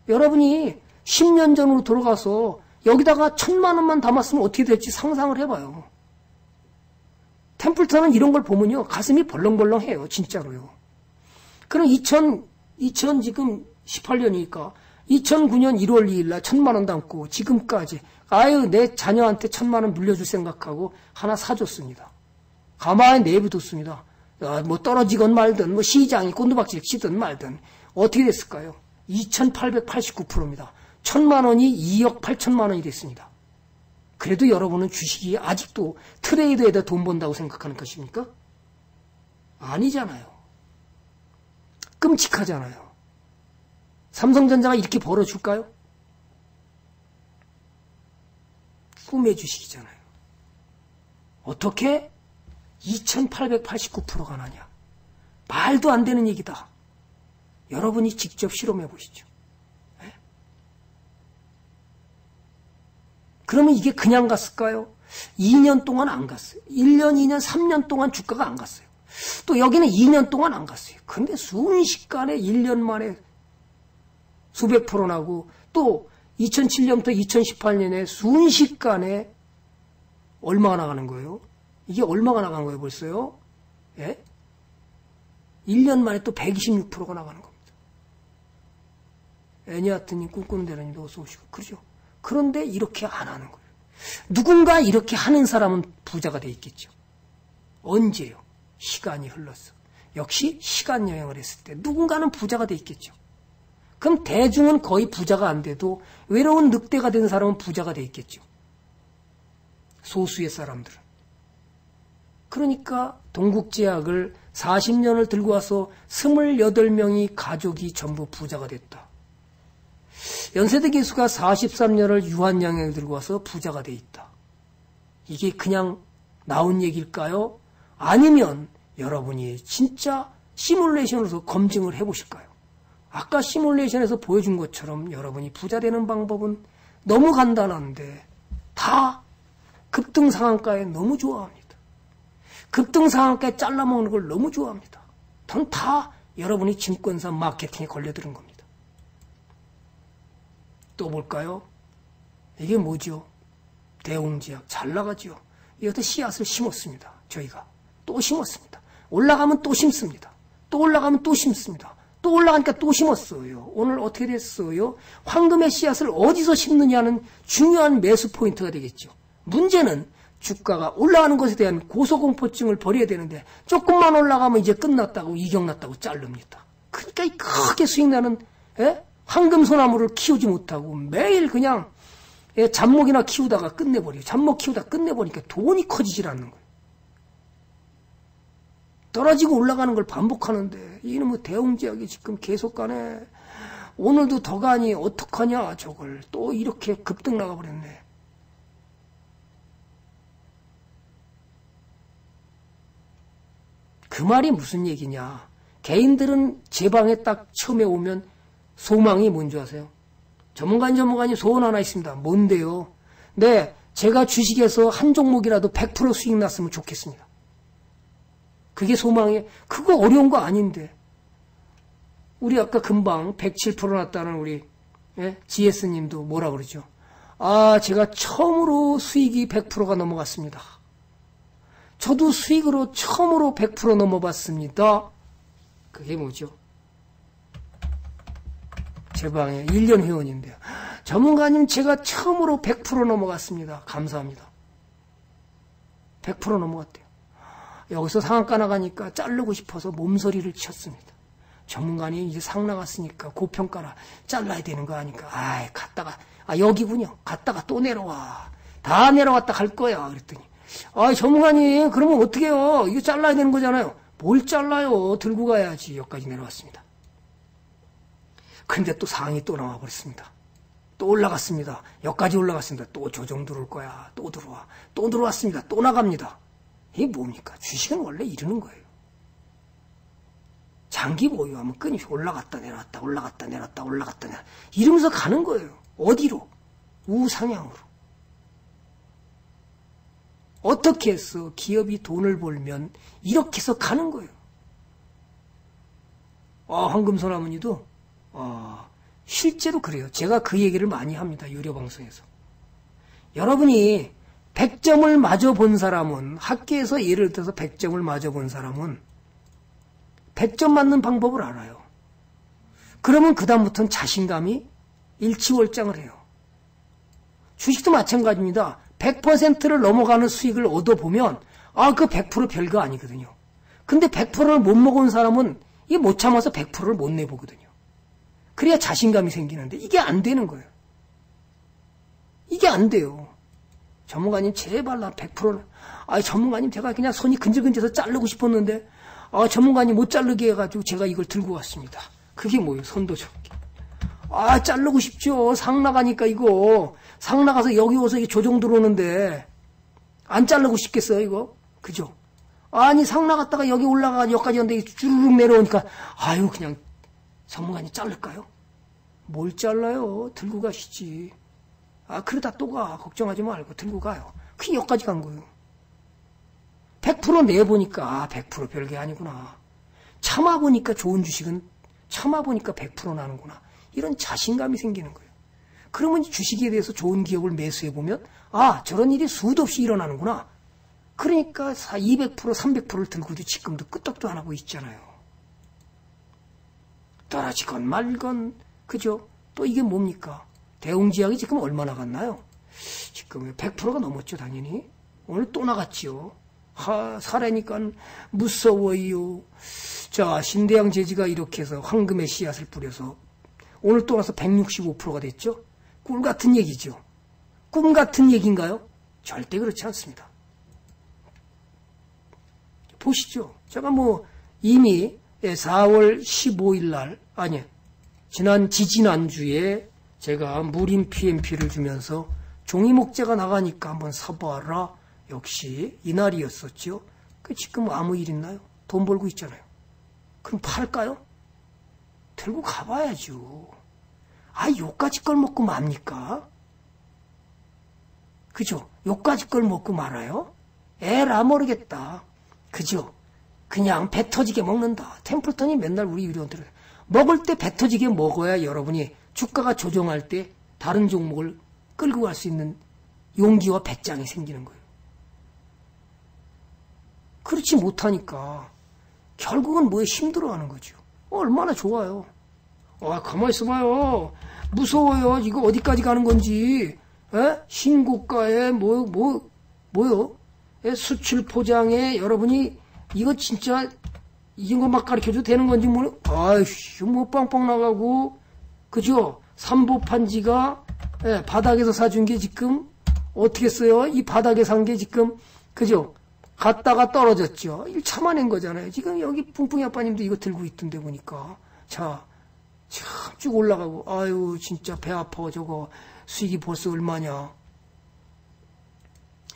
여러분이 10년 전으로 돌아가서 여기다가 천만 원만 담았으면 어떻게 될지 상상을 해봐요. 템플턴은 이런 걸 보면요. 가슴이 벌렁벌렁해요. 진짜로요. 그럼 2000, 2000 지금 18년이니까 2009년 1월 2일 날 천만 원 담고 지금까지 아유 내 자녀한테 천만 원 물려줄 생각하고 하나 사줬습니다. 가만히 내비뒀습니다. 아, 뭐 떨어지건 말든 뭐 시장이 꼰두박질 치든 말든 어떻게 됐을까요? 2889%입니다. 천만 원이 2억 8천만 원이 됐습니다. 그래도 여러분은 주식이 아직도 트레이드에다 돈 번다고 생각하는 것입니까? 아니잖아요. 끔찍하잖아요. 삼성전자가 이렇게 벌어줄까요? 꿈의 주식이잖아요. 어떻게 2889%가 나냐? 말도 안 되는 얘기다. 여러분이 직접 실험해 보시죠. 그러면 이게 그냥 갔을까요? 2년 동안 안 갔어요. 1년, 2년, 3년 동안 주가가 안 갔어요. 또 여기는 2년 동안 안 갔어요. 근데 순식간에 1년 만에 수백 프로 나고 또 2007년부터 2018년에 순식간에 얼마가 나가는 거예요? 이게 얼마가 나간 거예요, 벌써요? 예? 1년 만에 또 126%가 나가는 겁니다. 애니아트님 꿈꾸는 대로님도 어서 오시고 그러죠. 그런데 이렇게 안 하는 거예요. 누군가 이렇게 하는 사람은 부자가 돼 있겠죠. 언제요? 시간이 흘렀어. 역시 시간 여행을 했을 때 누군가는 부자가 돼 있겠죠. 그럼 대중은 거의 부자가 안 돼도 외로운 늑대가 된 사람은 부자가 돼 있겠죠. 소수의 사람들은. 그러니까 동국제약을 40년을 들고 와서 28명이 가족이 전부 부자가 됐다. 연세대 기수가 43년을 유한양행을 들고 와서 부자가 돼 있다. 이게 그냥 나온 얘기일까요? 아니면 여러분이 진짜 시뮬레이션으로서 검증을 해보실까요? 아까 시뮬레이션에서 보여준 것처럼 여러분이 부자 되는 방법은 너무 간단한데 다 급등 상한가에 너무 좋아합니다. 급등 상한가에 잘라먹는 걸 너무 좋아합니다. 전 다 여러분이 증권사 마케팅에 걸려드는 겁니다. 또 볼까요? 이게 뭐죠? 대웅제약 잘 나가죠. 이것도 씨앗을 심었습니다. 저희가 또 심었습니다. 올라가면 또 심습니다. 또 올라가면 또 심습니다. 또 올라가니까 또 심었어요. 오늘 어떻게 됐어요? 황금의 씨앗을 어디서 심느냐는 중요한 매수 포인트가 되겠죠. 문제는 주가가 올라가는 것에 대한 고소공포증을 버려야 되는데 조금만 올라가면 이제 끝났다고 이경났다고 자릅니다. 그러니까 크게 수익 나는 예? 황금 소나무를 키우지 못하고 매일 그냥 예, 잡목이나 키우다가 끝내버려요. 잡목 키우다 끝내버리니까 돈이 커지질 않는 거예요. 떨어지고 올라가는 걸 반복하는데 이놈의 뭐 대웅제약이 지금 계속 가네. 오늘도 더 가니 어떡하냐 저걸 또 이렇게 급등 나가버렸네. 그 말이 무슨 얘기냐. 개인들은 제 방에 딱 처음에 오면 소망이 뭔지 아세요? 전문가인 전문가님 소원 하나 있습니다. 뭔데요? 네, 제가 주식에서 한 종목이라도 100% 수익 났으면 좋겠습니다. 그게 소망이에요. 그거 어려운 거 아닌데. 우리 아까 금방 107% 났다는 우리 예? GS님도 뭐라 그러죠? 아, 제가 처음으로 수익이 100%가 넘어갔습니다. 저도 수익으로 처음으로 100% 넘어봤습니다. 그게 뭐죠? 제 방에 1년 회원인데요. 전문가님 제가 처음으로 100% 넘어갔습니다. 감사합니다. 100% 넘어갔대요. 여기서 상한가 나가니까 자르고 싶어서 몸서리를 쳤습니다. 전문가님 이제 상 나갔으니까 고평가라 잘라야 되는 거 아니까 아이 갔다가 아 여기군요. 갔다가 또 내려와. 다 내려왔다 갈 거야. 그랬더니 아 전문가님 그러면 어떻게 해요? 이거 잘라야 되는 거잖아요. 뭘 잘라요? 들고 가야지. 여기까지 내려왔습니다. 근데 또 상이 또 나와 버렸습니다. 또 올라갔습니다. 여기까지 올라갔습니다. 또 조정 들어올 거야. 또 들어와. 또 들어왔습니다. 또 나갑니다. 이게 뭡니까? 주식은 원래 이러는 거예요. 장기 보유하면 끊임없이 올라갔다 내려왔다 올라갔다 내려왔다 올라갔다 내려왔다 이러면서 가는 거예요. 어디로? 우상향으로. 어떻게 해서 기업이 돈을 벌면 이렇게 해서 가는 거예요. 아, 황금소나무니도 아, 실제로 그래요. 제가 그 얘기를 많이 합니다. 유료 방송에서. 여러분이 100점을 맞아 본 사람은 학교에서 예를 들어서 100점을 맞아 본 사람은 100점 맞는 방법을 알아요. 그러면 그다음부터는 자신감이 일치월장을 해요. 주식도 마찬가지입니다. 100%를 넘어가는 수익을 얻어보면 아, 그 100% 별거 아니거든요. 근데 100%를 못 먹은 사람은 이게 못 참아서 100%를 못 내보거든요. 그래야 자신감이 생기는데 이게 안 되는 거예요. 이게 안 돼요. 전문가님 제발 나 100%는 아 전문가님 제가 그냥 손이 근질근질해서 자르고 싶었는데 아 전문가님 못 자르게 해가지고 제가 이걸 들고 왔습니다. 그게 뭐예요? 손도 적게. 아 자르고 싶죠. 상 나가니까 이거 상 나가서 여기 와서 이게 조정 들어오는데 안 자르고 싶겠어요 이거? 그죠? 아니 상 나갔다가 여기 올라가 여기까지 왔는데 주르륵 내려오니까 아유 그냥 전문가님 자를까요? 뭘 잘라요? 들고 가시지. 아, 그러다 또 가. 걱정하지 말고 들고 가요. 그 여기까지 간 거예요. 100% 내보니까, 아, 100% 별게 아니구나. 참아보니까 좋은 주식은 참아보니까 100% 나는구나. 이런 자신감이 생기는 거예요. 그러면 주식에 대해서 좋은 기업을 매수해보면, 아, 저런 일이 수도 없이 일어나는구나. 그러니까 200%, 300%를 들고도 지금도 끄떡도 안 하고 있잖아요. 떨어지건 말건, 그죠? 또 이게 뭡니까? 대웅지약이 지금 얼마 나 갔나요? 지금 100%가 넘었죠, 당연히. 오늘 또 나갔지요. 하, 사례니까 무서워요. 자, 신대양 제지가 이렇게 해서 황금의 씨앗을 뿌려서 오늘 또 와서 165%가 됐죠? 꿀 같은 얘기죠. 꿈 같은 얘기인가요? 절대 그렇지 않습니다. 보시죠. 제가 뭐 이미 4월 15일 날, 아니, 지난 지지난주에 제가 무림 PMP를 주면서 종이 목재가 나가니까 한번 사봐라. 역시 이날이었었죠. 그 지금 아무 일 있나요? 돈 벌고 있잖아요. 그럼 팔까요? 들고 가봐야죠. 아, 요까지 걸 먹고 맙니까? 그죠? 요까지 걸 먹고 말아요? 에라 모르겠다. 그죠? 그냥 배 터지게 먹는다. 템플턴이 맨날 우리 유리원들을 먹을 때 배 터지게 먹어야 여러분이 주가가 조정할 때 다른 종목을 끌고 갈 수 있는 용기와 배짱이 생기는 거예요. 그렇지 못하니까 결국은 뭐에 힘들어하는 거죠. 얼마나 좋아요. 아, 가만히 있어봐요. 무서워요. 이거 어디까지 가는 건지. 에? 신고가에 뭐, 뭐, 뭐요? 에? 수출 포장에 여러분이 이거 진짜 이런 거막 가르쳐도 되는 건지 뭐, 아이씨, 뭐 빵빵 나가고, 그죠? 삼보판지가 예, 바닥에서 사준 게 지금 어떻게 써요? 이 바닥에 산 게 지금 그죠? 갔다가 떨어졌죠. 일 참아낸 거잖아요. 지금 여기 뿡뿡이 아빠님도 이거 들고 있던데 보니까 자, 참쭉 올라가고 아유 진짜 배 아파 저거 수익이 벌써 얼마냐.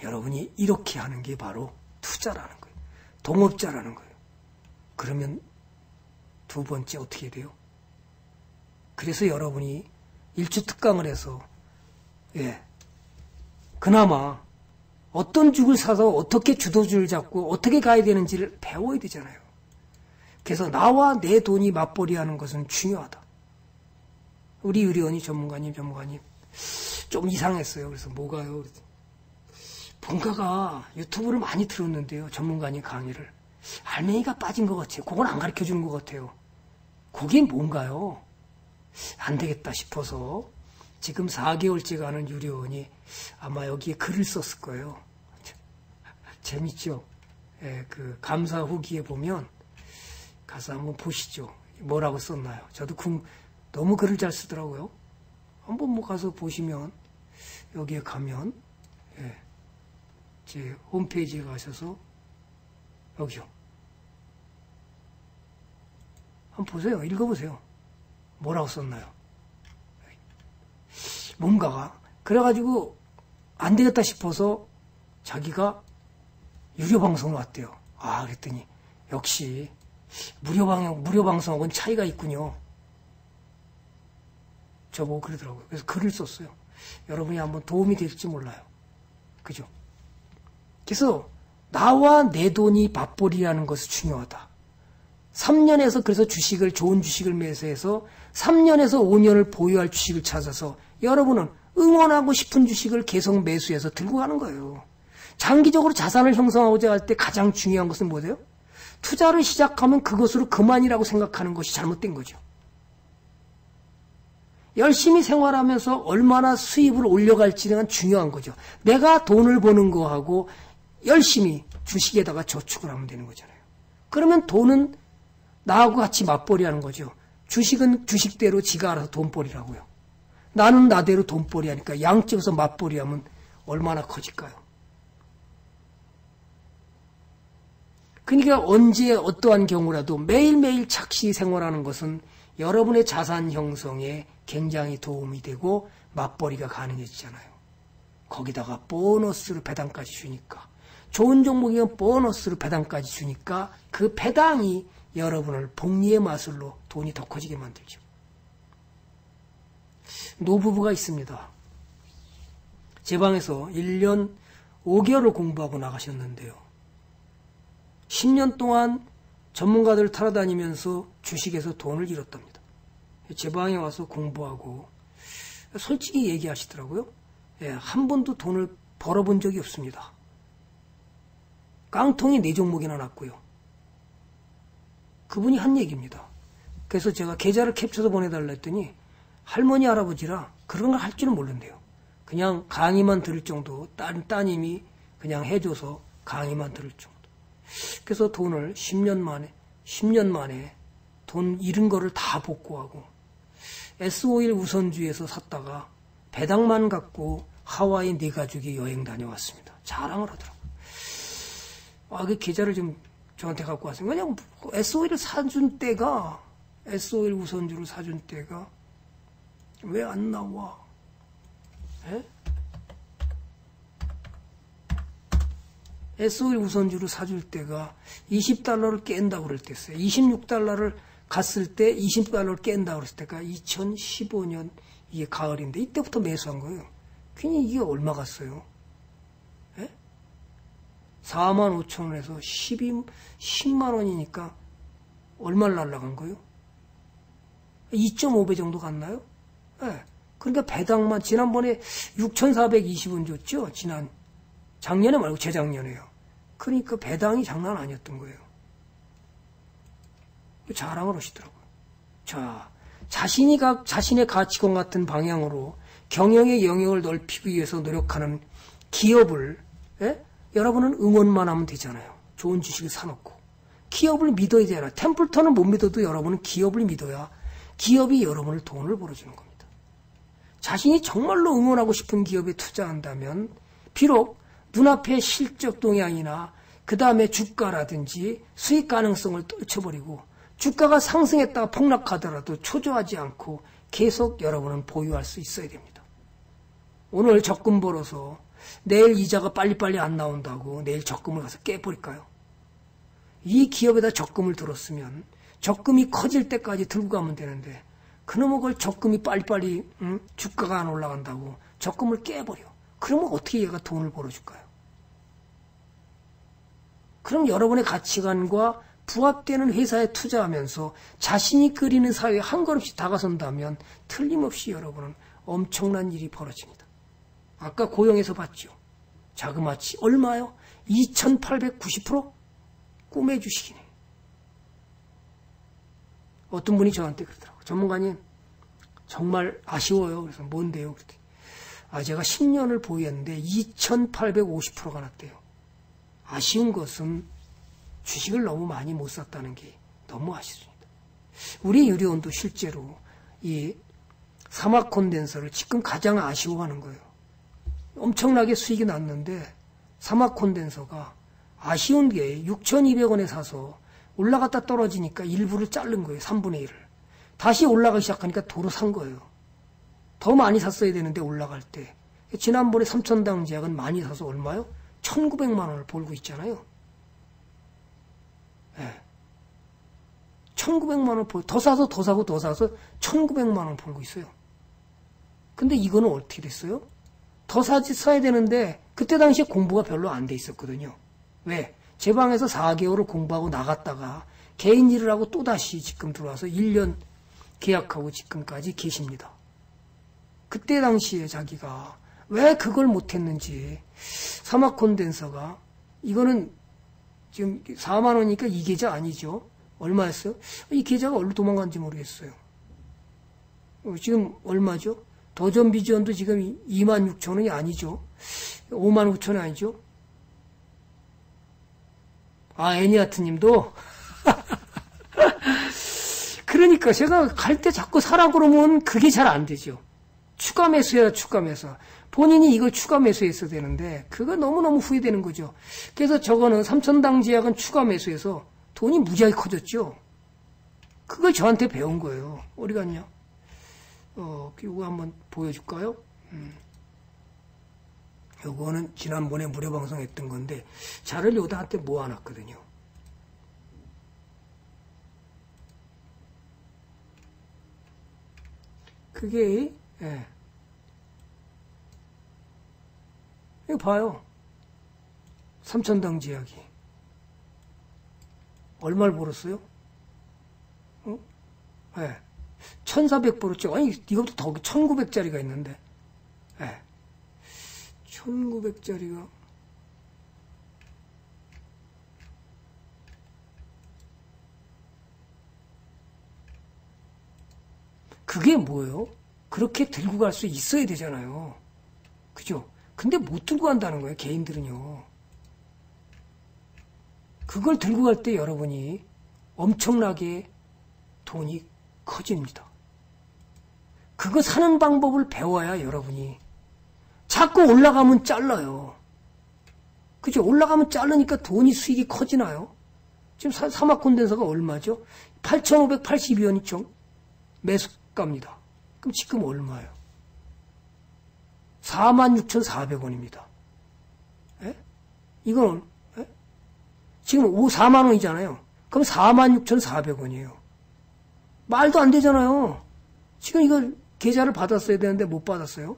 여러분이 이렇게 하는 게 바로 투자라는 거예요. 동업자라는 거예요. 그러면 두 번째 어떻게 돼요? 그래서 여러분이 일주 특강을 해서 예 그나마 어떤 죽을 사서 어떻게 주도주를 잡고 어떻게 가야 되는지를 배워야 되잖아요. 그래서 나와 내 돈이 맞벌이 하는 것은 중요하다. 우리 의료원이 전문가님, 전문가님 좀 이상했어요. 그래서 뭐가요? 본가가 유튜브를 많이 들었는데요. 전문가님 강의를. 알맹이가 빠진 것 같아요. 그건 안 가르쳐 주는 것 같아요. 그게 뭔가요? 안 되겠다 싶어서 지금 4개월째 가는 유료원이 아마 여기에 글을 썼을 거예요. 재밌죠? 예, 그 감사 후기에 보면 가서 한번 보시죠. 뭐라고 썼나요? 저도 궁, 너무 글을 잘 쓰더라고요. 한번 뭐 가서 보시면 여기에 가면 예, 제 홈페이지에 가셔서 여기요. 한번 보세요. 읽어보세요. 뭐라고 썼나요? 뭔가가 그래가지고 안 되겠다 싶어서 자기가 유료 방송을 왔대요. 아 그랬더니 역시 무료 방송 무료 방송하고는 차이가 있군요. 저보고 그러더라고요. 그래서 글을 썼어요. 여러분이 한번 도움이 될지 몰라요. 그죠? 그래서 나와 내 돈이 밥벌이라는 것이 중요하다. 3년에서 그래서 주식을 좋은 주식을 매수해서 3년에서 5년을 보유할 주식을 찾아서 여러분은 응원하고 싶은 주식을 계속 매수해서 들고 가는 거예요. 장기적으로 자산을 형성하고자 할 때 가장 중요한 것은 뭐예요? 투자를 시작하면 그것으로 그만이라고 생각하는 것이 잘못된 거죠. 열심히 생활하면서 얼마나 수입을 올려갈지는 중요한 거죠. 내가 돈을 버는 거하고 열심히 주식에다가 저축을 하면 되는 거잖아요. 그러면 돈은 나하고 같이 맞벌이 하는 거죠. 주식은 주식대로 지가 알아서 돈벌이라고요. 나는 나대로 돈벌이 하니까 양쪽에서 맞벌이 하면 얼마나 커질까요? 그러니까 언제 어떠한 경우라도 매일매일 착시 생활하는 것은 여러분의 자산 형성에 굉장히 도움이 되고 맞벌이가 가능해지잖아요. 거기다가 보너스로 배당까지 주니까 좋은 종목이면 보너스로 배당까지 주니까 그 배당이 여러분을 복리의 마술로 돈이 더 커지게 만들죠. 노부부가 있습니다. 제 방에서 1년 5개월을 공부하고 나가셨는데요. 10년 동안 전문가들 타러다니면서 주식에서 돈을 잃었답니다. 제 방에 와서 공부하고 솔직히 얘기하시더라고요. 예, 한 번도 돈을 벌어본 적이 없습니다. 깡통이 네 종목이나 났고요. 그분이 한 얘기입니다. 그래서 제가 계좌를 캡쳐서 보내달라 했더니 할머니 할아버지라 그런 걸 할 줄은 모른대요. 그냥 강의만 들을 정도 따, 따님이 그냥 해줘서 강의만 들을 정도. 그래서 돈을 10년 만에 10년 만에 돈 잃은 거를 다 복구하고 S51 우선주에서 샀다가 배당만 갖고 하와이 네 가족이 여행 다녀왔습니다. 자랑을 하더라고요. 아, 그 계좌를 좀 저한테 갖고 왔어요. 그냥 S51을 사준 때가 S51 우선주를 사준 때가 왜 안 나와? 에? S51 우선주를 사줄 때가 20달러를 깬다고 그럴 때였어요. 26달러를 갔을 때 20달러를 깬다고 그랬을 때가 2015년 이게 가을인데 이때부터 매수한 거예요. 괜히 이게 얼마 갔어요? 4만 5천 원에서 12, 10만 원이니까 얼마를 날라간 거예요? 2.5배 정도 갔나요? 네. 그러니까 배당만 지난번에 6,420원 줬죠? 지난 작년에 말고 재작년에요. 그러니까 배당이 장난 아니었던 거예요. 자랑을 하시더라고요. 자, 자신이 가, 자신의 가치관 같은 방향으로 경영의 영역을 넓히기 위해서 노력하는 기업을 예? 여러분은 응원만 하면 되잖아요. 좋은 주식을 사놓고. 기업을 믿어야 되잖아요. 템플턴은 못 믿어도 여러분은 기업을 믿어야 기업이 여러분을 돈을 벌어주는 겁니다. 자신이 정말로 응원하고 싶은 기업에 투자한다면 비록 눈앞의 실적 동향이나 그 다음에 주가라든지 수익 가능성을 떨쳐버리고 주가가 상승했다가 폭락하더라도 초조하지 않고 계속 여러분은 보유할 수 있어야 됩니다. 오늘 적금 벌어서 내일 이자가 빨리빨리 안 나온다고 내일 적금을 가서 깨버릴까요? 이 기업에다 적금을 들었으면 적금이 커질 때까지 들고 가면 되는데 그놈의 걸 적금이 빨리빨리 응? 주가가 안 올라간다고 적금을 깨버려. 그러면 어떻게 얘가 돈을 벌어줄까요? 그럼 여러분의 가치관과 부합되는 회사에 투자하면서 자신이 그리는 사회에 한 걸음씩 다가선다면 틀림없이 여러분은 엄청난 일이 벌어집니다. 아까 고용에서 봤죠. 자그마치 얼마요? 2890%? 꿈의 주식이네. 어떤 분이 저한테 그러더라고요. 전문가님, 정말 아쉬워요. 그래서 뭔데요? 그랬더니, 아, 제가 10년을 보유했는데 2,850%가 났대요. 아쉬운 것은 주식을 너무 많이 못 샀다는 게 너무 아쉽습니다. 우리 유리원도 실제로 이 사막 콘덴서를 지금 가장 아쉬워하는 거예요. 엄청나게 수익이 났는데 사막 콘덴서가 아쉬운 게 6,200원에 사서 올라갔다 떨어지니까 일부를 자른 거예요. 3분의 1을. 다시 올라가기 시작하니까 도로 산 거예요. 더 많이 샀어야 되는데 올라갈 때. 지난번에 3천당 제약은 많이 사서 얼마요? 1,900만 원을 벌고 있잖아요. 예. 1,900만 원 벌, 더 사서 더 사고 더 사서 1,900만 원 벌고 있어요. 근데 이거는 어떻게 됐어요? 더 사지 사야 되는데 그때 당시에 공부가 별로 안 돼 있었거든요. 왜? 제 방에서 4개월을 공부하고 나갔다가 개인 일을 하고 또다시 지금 들어와서 1년 계약하고 지금까지 계십니다. 그때 당시에 자기가 왜 그걸 못했는지 사막 콘덴서가 이거는 지금 4만 원이니까 이 계좌 아니죠? 얼마였어요? 이 계좌가 어디로 도망간지 모르겠어요. 어, 지금 얼마죠? 도전 비전도 지금 2만 6천 원이 아니죠. 5만 5천 원 아니죠. 아, 애니아트 님도? <laughs> 그러니까 제가 갈 때 자꾸 사라 그러면 그게 잘 안 되죠. 추가 매수해라, 추가 매수. 본인이 이걸 추가 매수했어야 되는데, 그거 너무너무 후회되는 거죠. 그래서 저거는 삼천당 제약은 추가 매수해서 돈이 무지하게 커졌죠. 그걸 저한테 배운 거예요. 갔냐? 어, 이거 한번 보여줄까요? 음. 요거는 지난번에 무료 방송했던 건데 자를 요다한테 모아놨거든요. 그게 예. 이거 봐요. 삼천당 제약이 얼마를 벌었어요? 어? 예. 1400 벌었죠. 아니, 이것도 더 1900짜리가 있는데. 예. 네. 1900짜리가. 그게 뭐예요? 그렇게 들고 갈 수 있어야 되잖아요. 그죠? 근데 못 들고 간다는 거예요, 개인들은요. 그걸 들고 갈 때 여러분이 엄청나게 돈이 커집니다. 그거 사는 방법을 배워야 여러분이 자꾸 올라가면 잘라요. 그죠? 올라가면 자르니까 돈이 수익이 커지나요? 지금 사, 막 콘덴서가 얼마죠? 8,582원이 좀 매수가입니다. 그럼 지금 얼마예요? 46,400원입니다. 예? 이건 예? 지금 5, 4만 원이잖아요. 그럼 46,400원이에요. 말도 안 되잖아요. 지금 이거 계좌를 받았어야 되는데 못 받았어요.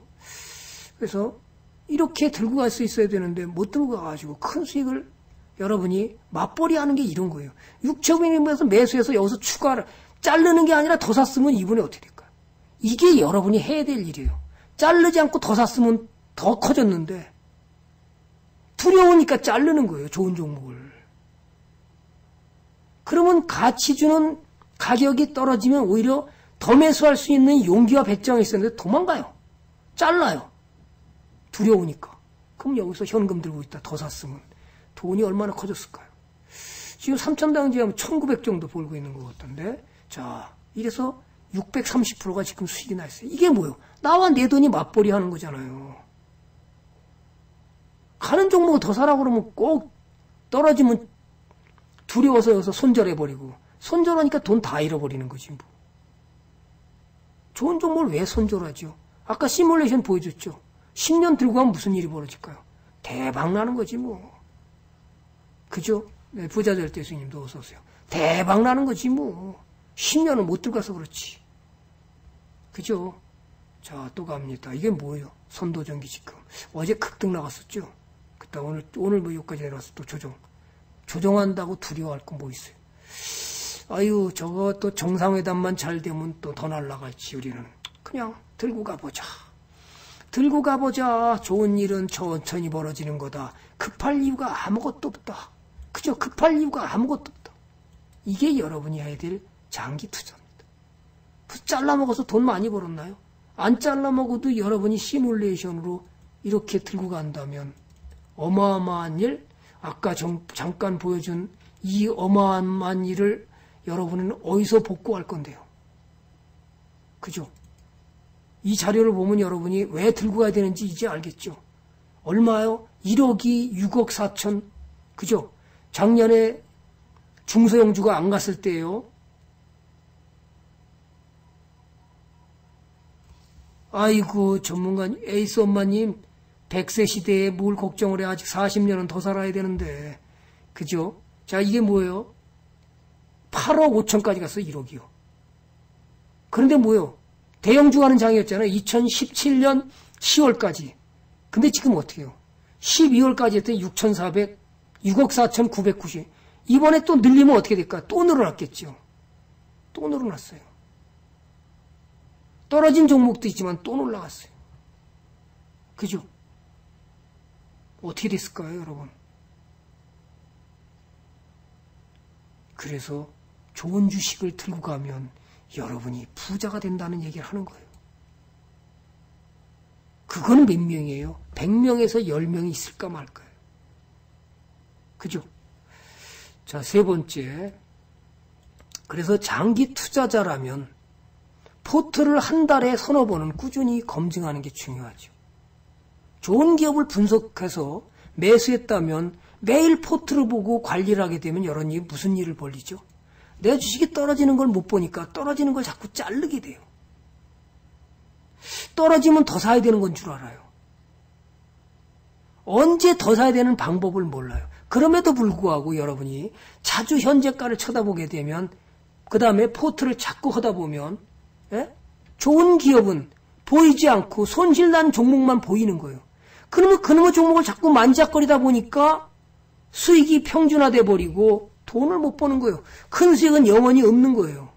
그래서 이렇게 들고 갈 수 있어야 되는데 못 들고 가가지고 큰 수익을 여러분이 맞벌이 하는 게 이런 거예요. 6천원이면서 매수해서 여기서 추가를 자르는 게 아니라 더 샀으면 이분이 어떻게 될까요? 이게 여러분이 해야 될 일이에요. 자르지 않고 더 샀으면 더 커졌는데 두려우니까 자르는 거예요. 좋은 종목을. 그러면 가치 주는 가격이 떨어지면 오히려 더 매수할 수 있는 용기와 배짱이 있었는데 도망가요. 잘라요. 두려우니까. 그럼 여기서 현금 들고 있다 더 샀으면 돈이 얼마나 커졌을까요? 지금 3천당 지하면 1900 정도 벌고 있는 것 같던데. 자, 이래서 630%가 지금 수익이 나 있어요. 이게 뭐예요? 나와 내 돈이 맞벌이 하는 거잖아요. 가는 종목을 더 사라 그러면 꼭 떨어지면 두려워서 여기서 손절해버리고 손절하니까 돈 다 잃어버리는 거지 뭐. 좋은 종목을 왜 손절하죠? 아까 시뮬레이션 보여줬죠. 10년 들고 가면 무슨 일이 벌어질까요? 대박 나는 거지 뭐. 그죠? 네, 부자 될 때 스님도 어서 오세요. 대박 나는 거지 뭐. 10년은 못 들어가서 그렇지. 그죠? 자, 또 갑니다. 이게 뭐예요? 선도전기 지금. 어제 극등 나갔었죠? 그때 오늘, 오늘 뭐 여기까지 내려와서 또 조정. 조정한다고 두려워할 건 뭐 있어요? 아유, 저거 또 정상회담만 잘 되면 또 더 날라갈지, 우리는. 그냥 들고 가보자. 들고 가보자. 좋은 일은 천천히 벌어지는 거다. 급할 이유가 아무것도 없다. 그저 급할 이유가 아무것도 없다. 이게 여러분이 해야 될 장기 투자입니다. 잘라먹어서 돈 많이 벌었나요? 안 잘라먹어도 여러분이 시뮬레이션으로 이렇게 들고 간다면 어마어마한 일, 아까 정, 잠깐 보여준 이 어마어마한 일을 여러분은 어디서 복구할 건데요? 그죠? 이 자료를 보면 여러분이 왜 들고 가야 되는지 이제 알겠죠? 얼마요? 1억이 6억 4천. 그죠? 작년에 중소형주가 안 갔을 때예요. 아이고 전문가 에이스 엄마님 100세 시대에 뭘 걱정을 해 아직 40년은 더 살아야 되는데 그죠? 자 이게 뭐예요? 8억 5천까지 갔어 1억이요. 그런데 뭐요? 대형주 가는 장이었잖아요. 2017년 10월까지. 근데 지금 어떻게 해요? 12월까지 했더니 6,400, 6억 4,990. 이번에 또 늘리면 어떻게 될까? 또 늘어났겠죠. 또 늘어났어요. 떨어진 종목도 있지만 또 올라갔어요. 그죠? 어떻게 됐을까요, 여러분? 그래서 좋은 주식을 들고 가면 여러분이 부자가 된다는 얘기를 하는 거예요. 그거는 몇 명이에요? 100명에서 10명이 있을까 말까요? 그죠? 자, 세 번째. 그래서 장기 투자자라면 포트를 한 달에 서너 번은 꾸준히 검증하는 게 중요하죠. 좋은 기업을 분석해서 매수했다면 매일 포트를 보고 관리를 하게 되면 여러분이 무슨 일을 벌리죠? 내 주식이 떨어지는 걸 못 보니까 떨어지는 걸 자꾸 자르게 돼요. 떨어지면 더 사야 되는 건 줄 알아요. 언제 더 사야 되는 방법을 몰라요. 그럼에도 불구하고 여러분이 자주 현재가를 쳐다보게 되면 그 다음에 포트를 자꾸 하다 보면 예? 좋은 기업은 보이지 않고 손실난 종목만 보이는 거예요. 그러면 그놈의 종목을 자꾸 만작거리다 보니까 수익이 평준화돼 버리고 돈을 못 버는 거예요. 큰 수익은 영원히 없는 거예요.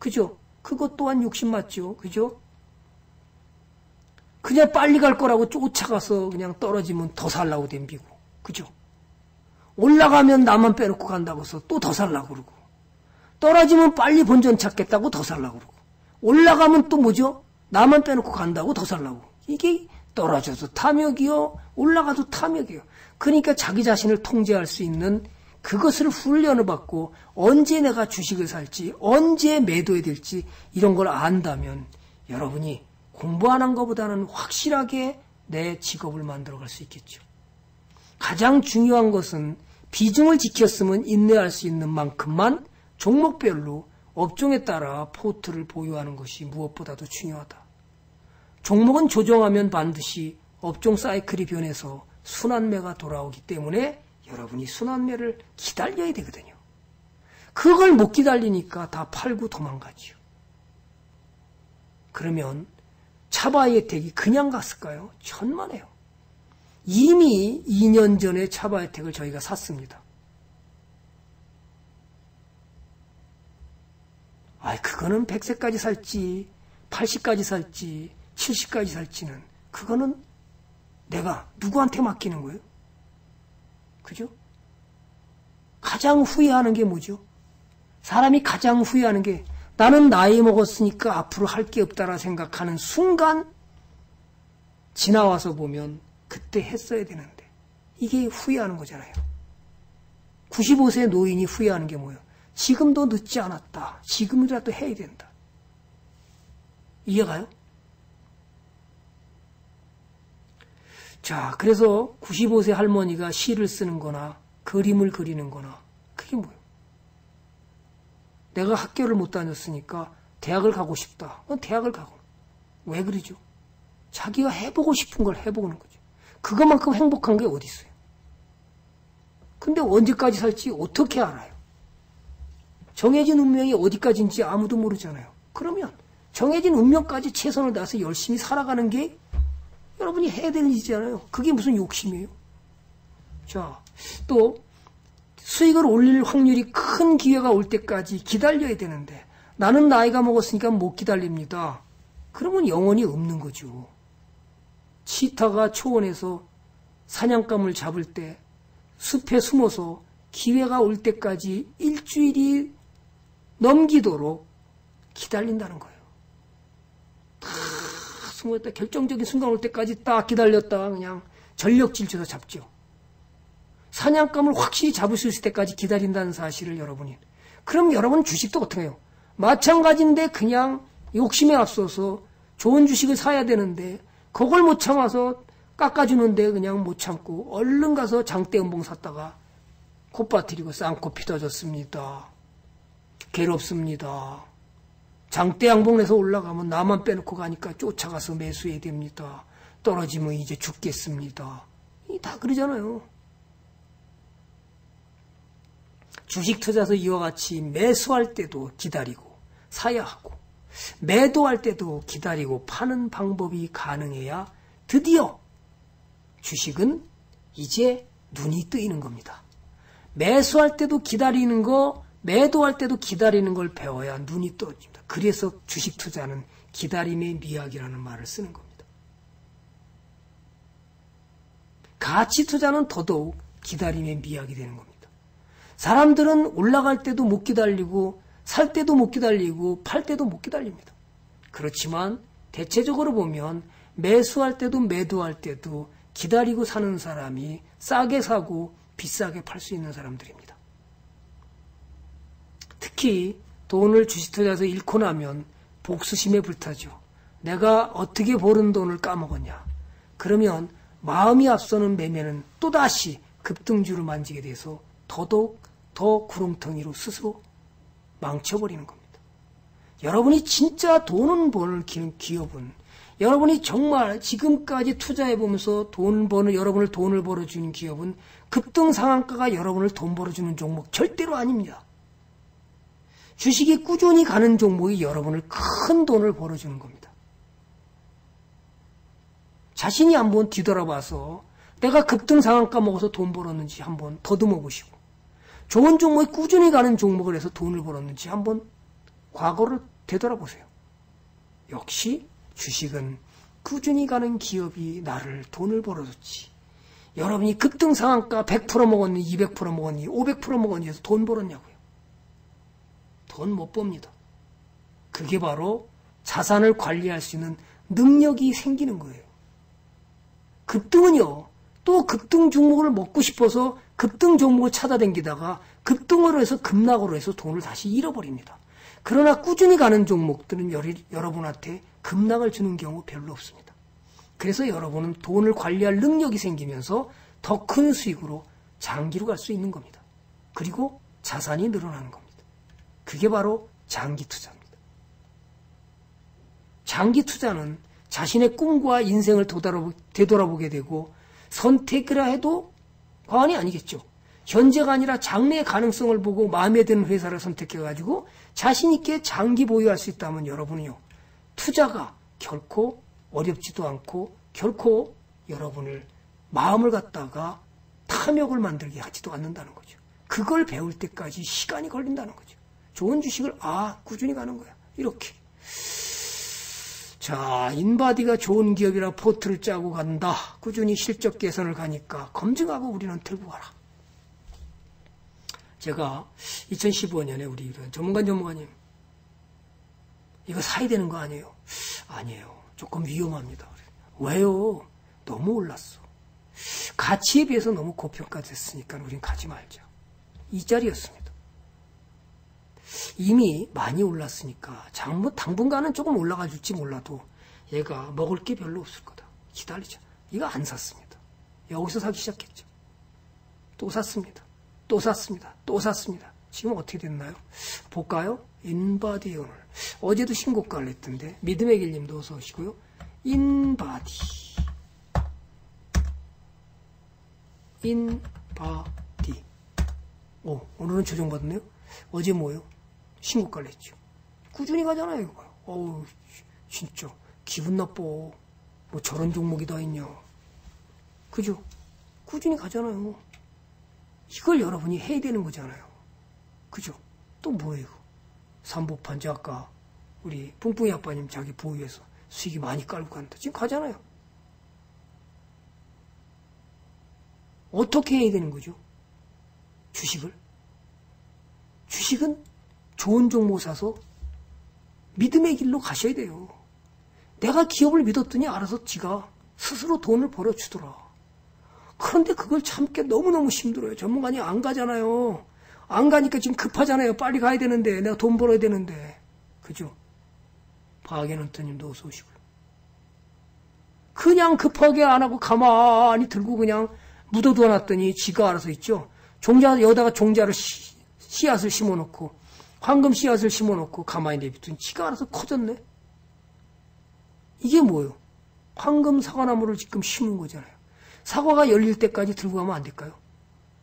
그죠? 그것 또한 욕심 맞죠? 그죠? 그냥 빨리 갈 거라고 쫓아가서 그냥 떨어지면 더 살라고 덤비고. 그죠? 올라가면 나만 빼놓고 간다고 해서 또 더 살라고 그러고. 떨어지면 빨리 본전 찾겠다고 더 살라고 그러고. 올라가면 또 뭐죠? 나만 빼놓고 간다고 더 살라고. 이게 떨어져도 탐욕이요. 올라가도 탐욕이요. 그러니까 자기 자신을 통제할 수 있는 그것을 훈련을 받고 언제 내가 주식을 살지, 언제 매도해야 될지 이런 걸 안다면 여러분이 공부 안 한 것보다는 확실하게 내 직업을 만들어 갈 수 있겠죠. 가장 중요한 것은 비중을 지켰으면 인내할 수 있는 만큼만 종목별로 업종에 따라 포트를 보유하는 것이 무엇보다도 중요하다. 종목은 조정하면 반드시 업종 사이클이 변해서 순환매가 돌아오기 때문에 여러분이 순환매를 기다려야 되거든요. 그걸 못 기다리니까 다 팔고 도망가지요. 그러면 차바이 혜택이 그냥 갔을까요? 천만에요. 이미 2년 전에 차바 혜택을 저희가 샀습니다. 아, 그거는 100세까지 살지, 80까지 살지, 70까지 살지는 그거는 내가 누구한테 맡기는 거예요? 그죠? 가장 후회하는 게 뭐죠? 사람이 가장 후회하는 게 나는 나이 먹었으니까 앞으로 할 게 없다라 생각하는 순간 지나와서 보면 그때 했어야 되는데 이게 후회하는 거잖아요. 95세 노인이 후회하는 게 뭐예요? 지금도 늦지 않았다. 지금이라도 해야 된다. 이해가요? 자, 그래서 95세 할머니가 시를 쓰는 거나 그림을 그리는 거나 그게 뭐예요? 내가 학교를 못 다녔으니까 대학을 가고 싶다. 대학을 가고. 왜 그러죠? 자기가 해보고 싶은 걸 해보는 거죠. 그것만큼 행복한 게 어디 있어요? 근데 언제까지 살지 어떻게 알아요? 정해진 운명이 어디까지인지 아무도 모르잖아요. 그러면 정해진 운명까지 최선을 다해서 열심히 살아가는 게 여러분이 해야 될 일이잖아요. 그게 무슨 욕심이에요? 자, 또 수익을 올릴 확률이 큰 기회가 올 때까지 기다려야 되는데 나는 나이가 먹었으니까 못 기다립니다. 그러면 영원히 없는 거죠. 치타가 초원에서 사냥감을 잡을 때 숲에 숨어서 기회가 올 때까지 일주일이 넘기도록 기다린다는 거예요. 다 숨었다 결정적인 순간 올 때까지 딱 기다렸다 그냥 전력 질주해서 잡죠. 사냥감을 확실히 잡을 수 있을 때까지 기다린다는 사실을 여러분이. 그럼 여러분 주식도 어떻게 해요? 마찬가지인데 그냥 욕심에 앞서서 좋은 주식을 사야 되는데 그걸 못 참아서 깎아주는데 그냥 못 참고 얼른 가서 장대 음봉 샀다가 콧바트리고 쌍코 피어졌습니다. 괴롭습니다. 장대 양봉에서 올라가면 나만 빼놓고 가니까 쫓아가서 매수해야 됩니다. 떨어지면 이제 죽겠습니다. 다 그러잖아요. 주식 투자서 이와 같이 매수할 때도 기다리고 사야 하고 매도할 때도 기다리고 파는 방법이 가능해야 드디어 주식은 이제 눈이 뜨이는 겁니다. 매수할 때도 기다리는 거, 매도할 때도 기다리는 걸 배워야 눈이 떠집니다. 그래서 주식 투자는 기다림의 미학이라는 말을 쓰는 겁니다. 가치 투자는 더더욱 기다림의 미학이 되는 겁니다. 사람들은 올라갈 때도 못 기다리고 살 때도 못 기다리고 팔 때도 못 기다립니다. 그렇지만 대체적으로 보면 매수할 때도 매도할 때도 기다리고 사는 사람이 싸게 사고 비싸게 팔 수 있는 사람들입니다. 특히 돈을 주식 투자에서 잃고 나면 복수심에 불타죠. 내가 어떻게 버는 돈을 까먹었냐. 그러면 마음이 앞서는 매매는 또다시 급등주를 만지게 돼서 더더욱 더 구렁텅이로 스스로 망쳐버리는 겁니다. 여러분이 진짜 돈을 버는 기업은 여러분이 정말 지금까지 투자해보면서 돈 버는, 여러분을 돈을 벌어주는 기업은 급등 상한가가 여러분을 돈 벌어주는 종목 절대로 아닙니다. 주식이 꾸준히 가는 종목이 여러분을 큰 돈을 벌어주는 겁니다. 자신이 한번 뒤돌아봐서 내가 급등 상한가 먹어서 돈 벌었는지 한번 더듬어 보시고 좋은 종목이 꾸준히 가는 종목을 해서 돈을 벌었는지 한번 과거를 되돌아보세요. 역시 주식은 꾸준히 가는 기업이 나를 돈을 벌어줬지. 여러분이 급등 상한가 100% 먹었니, 200% 먹었니, 500% 먹었니 해서 돈 벌었냐고요. 돈 못 법니다. 그게 바로 자산을 관리할 수 있는 능력이 생기는 거예요. 급등은요, 또 급등 종목을 먹고 싶어서 급등 종목을 찾아다니다가 급등으로 해서 급락으로 해서 돈을 다시 잃어버립니다. 그러나 꾸준히 가는 종목들은 여러분한테 급락을 주는 경우 별로 없습니다. 그래서 여러분은 돈을 관리할 능력이 생기면서 더 큰 수익으로 장기로 갈 수 있는 겁니다. 그리고 자산이 늘어나는 겁니다. 그게 바로 장기 투자입니다. 장기 투자는 자신의 꿈과 인생을 되돌아보게 되고 선택이라 해도 과언이 아니겠죠. 현재가 아니라 장래의 가능성을 보고 마음에 드는 회사를 선택해가지고 자신있게 장기 보유할 수 있다면 여러분이요. 투자가 결코 어렵지도 않고 결코 여러분을 마음을 갖다가 탐욕을 만들게 하지도 않는다는 거죠. 그걸 배울 때까지 시간이 걸린다는 거죠. 좋은 주식을 아 꾸준히 가는 거야. 이렇게. 자, 인바디가 좋은 기업이라 포트를 짜고 간다. 꾸준히 실적 개선을 가니까 검증하고 우리는 들고 가라. 제가 2015년에 우리 전문가 전문가님 이거 사야 되는 거 아니에요? 아니에요. 조금 위험합니다. 왜요? 너무 올랐어. 가치에 비해서 너무 고평가됐으니까 우린 가지 말자. 이 자리였습니다. 이미 많이 올랐으니까 장뭐 당분간은 조금 올라가 줄지 몰라도 얘가 먹을 게 별로 없을 거다. 기다리자. 이거 안 샀습니다. 여기서 사기 시작했죠. 또 샀습니다. 또 샀습니다. 또 샀습니다. 지금 어떻게 됐나요? 볼까요? 인바디 오늘. 어제도 신고가를 냈던데. 믿음의 길님도 어서 오시고요. 인바디. 인바디. 오, 오늘은 조정받았네요? 어제 뭐요? 신고가를 냈죠. 꾸준히 가잖아요, 이거. 어우, 진짜. 기분 나빠. 뭐 저런 종목이 다 있냐. 그죠? 꾸준히 가잖아요. 이걸 여러분이 해야 되는 거잖아요. 그죠? 또 뭐예요? 삼보판지 아까 우리 뿡뿡이 아빠님 자기 보유해서 수익이 많이 깔고 간다. 지금 가잖아요. 어떻게 해야 되는 거죠? 주식을? 주식은 좋은 종목 사서 믿음의 길로 가셔야 돼요. 내가 기업을 믿었더니 알아서 지가 스스로 돈을 벌어주더라. 그런데 그걸 참기 너무너무 힘들어요. 전문가님 안 가잖아요. 안 가니까 지금 급하잖아요. 빨리 가야 되는데, 내가 돈 벌어야 되는데. 그죠? 박예는트님도 어서 오시고요. 그냥 급하게 안 하고 가만히 들고 그냥 묻어두어 놨더니 지가 알아서 있죠. 종자, 여다가 종자를 씨, 씨앗을 심어 놓고, 황금 씨앗을 심어 놓고 가만히 내비두니 지가 알아서 커졌네. 이게 뭐예요? 황금 사과나무를 지금 심은 거잖아요. 사과가 열릴 때까지 들고 가면 안 될까요?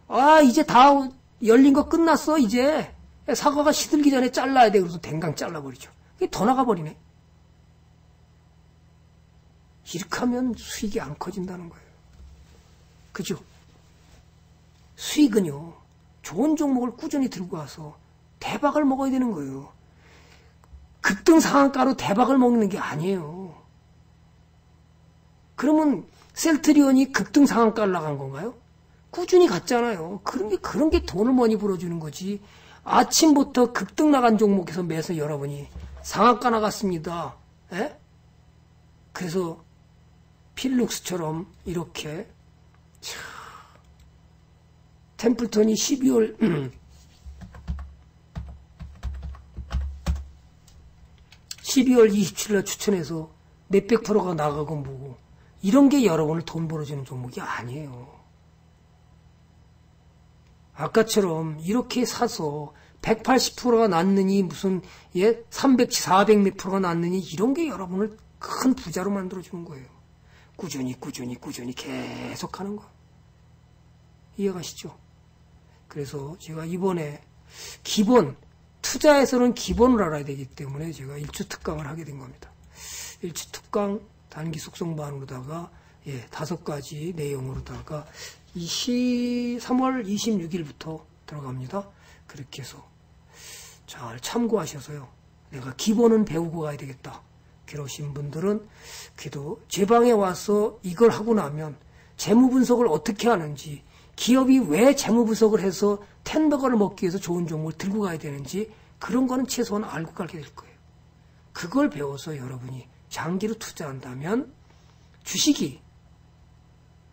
아, 이제 다 열린 거 끝났어, 이제. 사과가 시들기 전에 잘라야 돼. 그래서 댕강 잘라버리죠. 이게 더 나가버리네. 이렇게 하면 수익이 안 커진다는 거예요. 그죠? 수익은요, 좋은 종목을 꾸준히 들고 와서 대박을 먹어야 되는 거예요. 급등 상한가로 대박을 먹는 게 아니에요. 그러면 셀트리온이 급등 상한가를 나간 건가요? 꾸준히 갔잖아요. 그런 게, 그런 게 돈을 많이 벌어주는 거지. 아침부터 급등 나간 종목에서 매서 여러분이 상한가 나갔습니다. 에? 예? 그래서 필룩스처럼 이렇게 차, 템플턴이 12월 <clears throat> 12월 27일 추천해서 몇백 프로가 나가고 뭐고 이런 게 여러분을 돈 벌어주는 종목이 아니에요. 아까처럼 이렇게 사서 180%가 났느니 무슨 예 300, 400몇 프로가 났느니 이런 게 여러분을 큰 부자로 만들어주는 거예요. 꾸준히 꾸준히 꾸준히 계속 하는 거. 이해가시죠? 그래서 제가 이번에 기본 투자에서는 기본을 알아야 되기 때문에 제가 일주 특강을 하게 된 겁니다. 일주 특강 단기 숙성반으로다가 예, 다섯 가지 내용으로다가 이 3월 26일부터 들어갑니다. 그렇게 해서 잘 참고하셔서요. 내가 기본은 배우고 가야 되겠다. 그러신 분들은 그래도 제 방에 와서 이걸 하고 나면 재무 분석을 어떻게 하는지 기업이 왜 재무 분석을 해서 텐버거를 먹기 위해서 좋은 종목을 들고 가야 되는지 그런 거는 최소한 알고 가게 될 거예요. 그걸 배워서 여러분이 장기로 투자한다면 주식이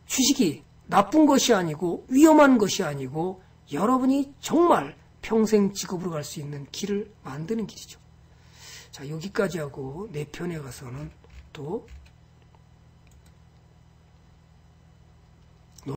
주식이 나쁜 것이 아니고 위험한 것이 아니고 여러분이 정말 평생 직업으로 갈 수 있는 길을 만드는 길이죠. 자, 여기까지 하고 내 편에 가서는 또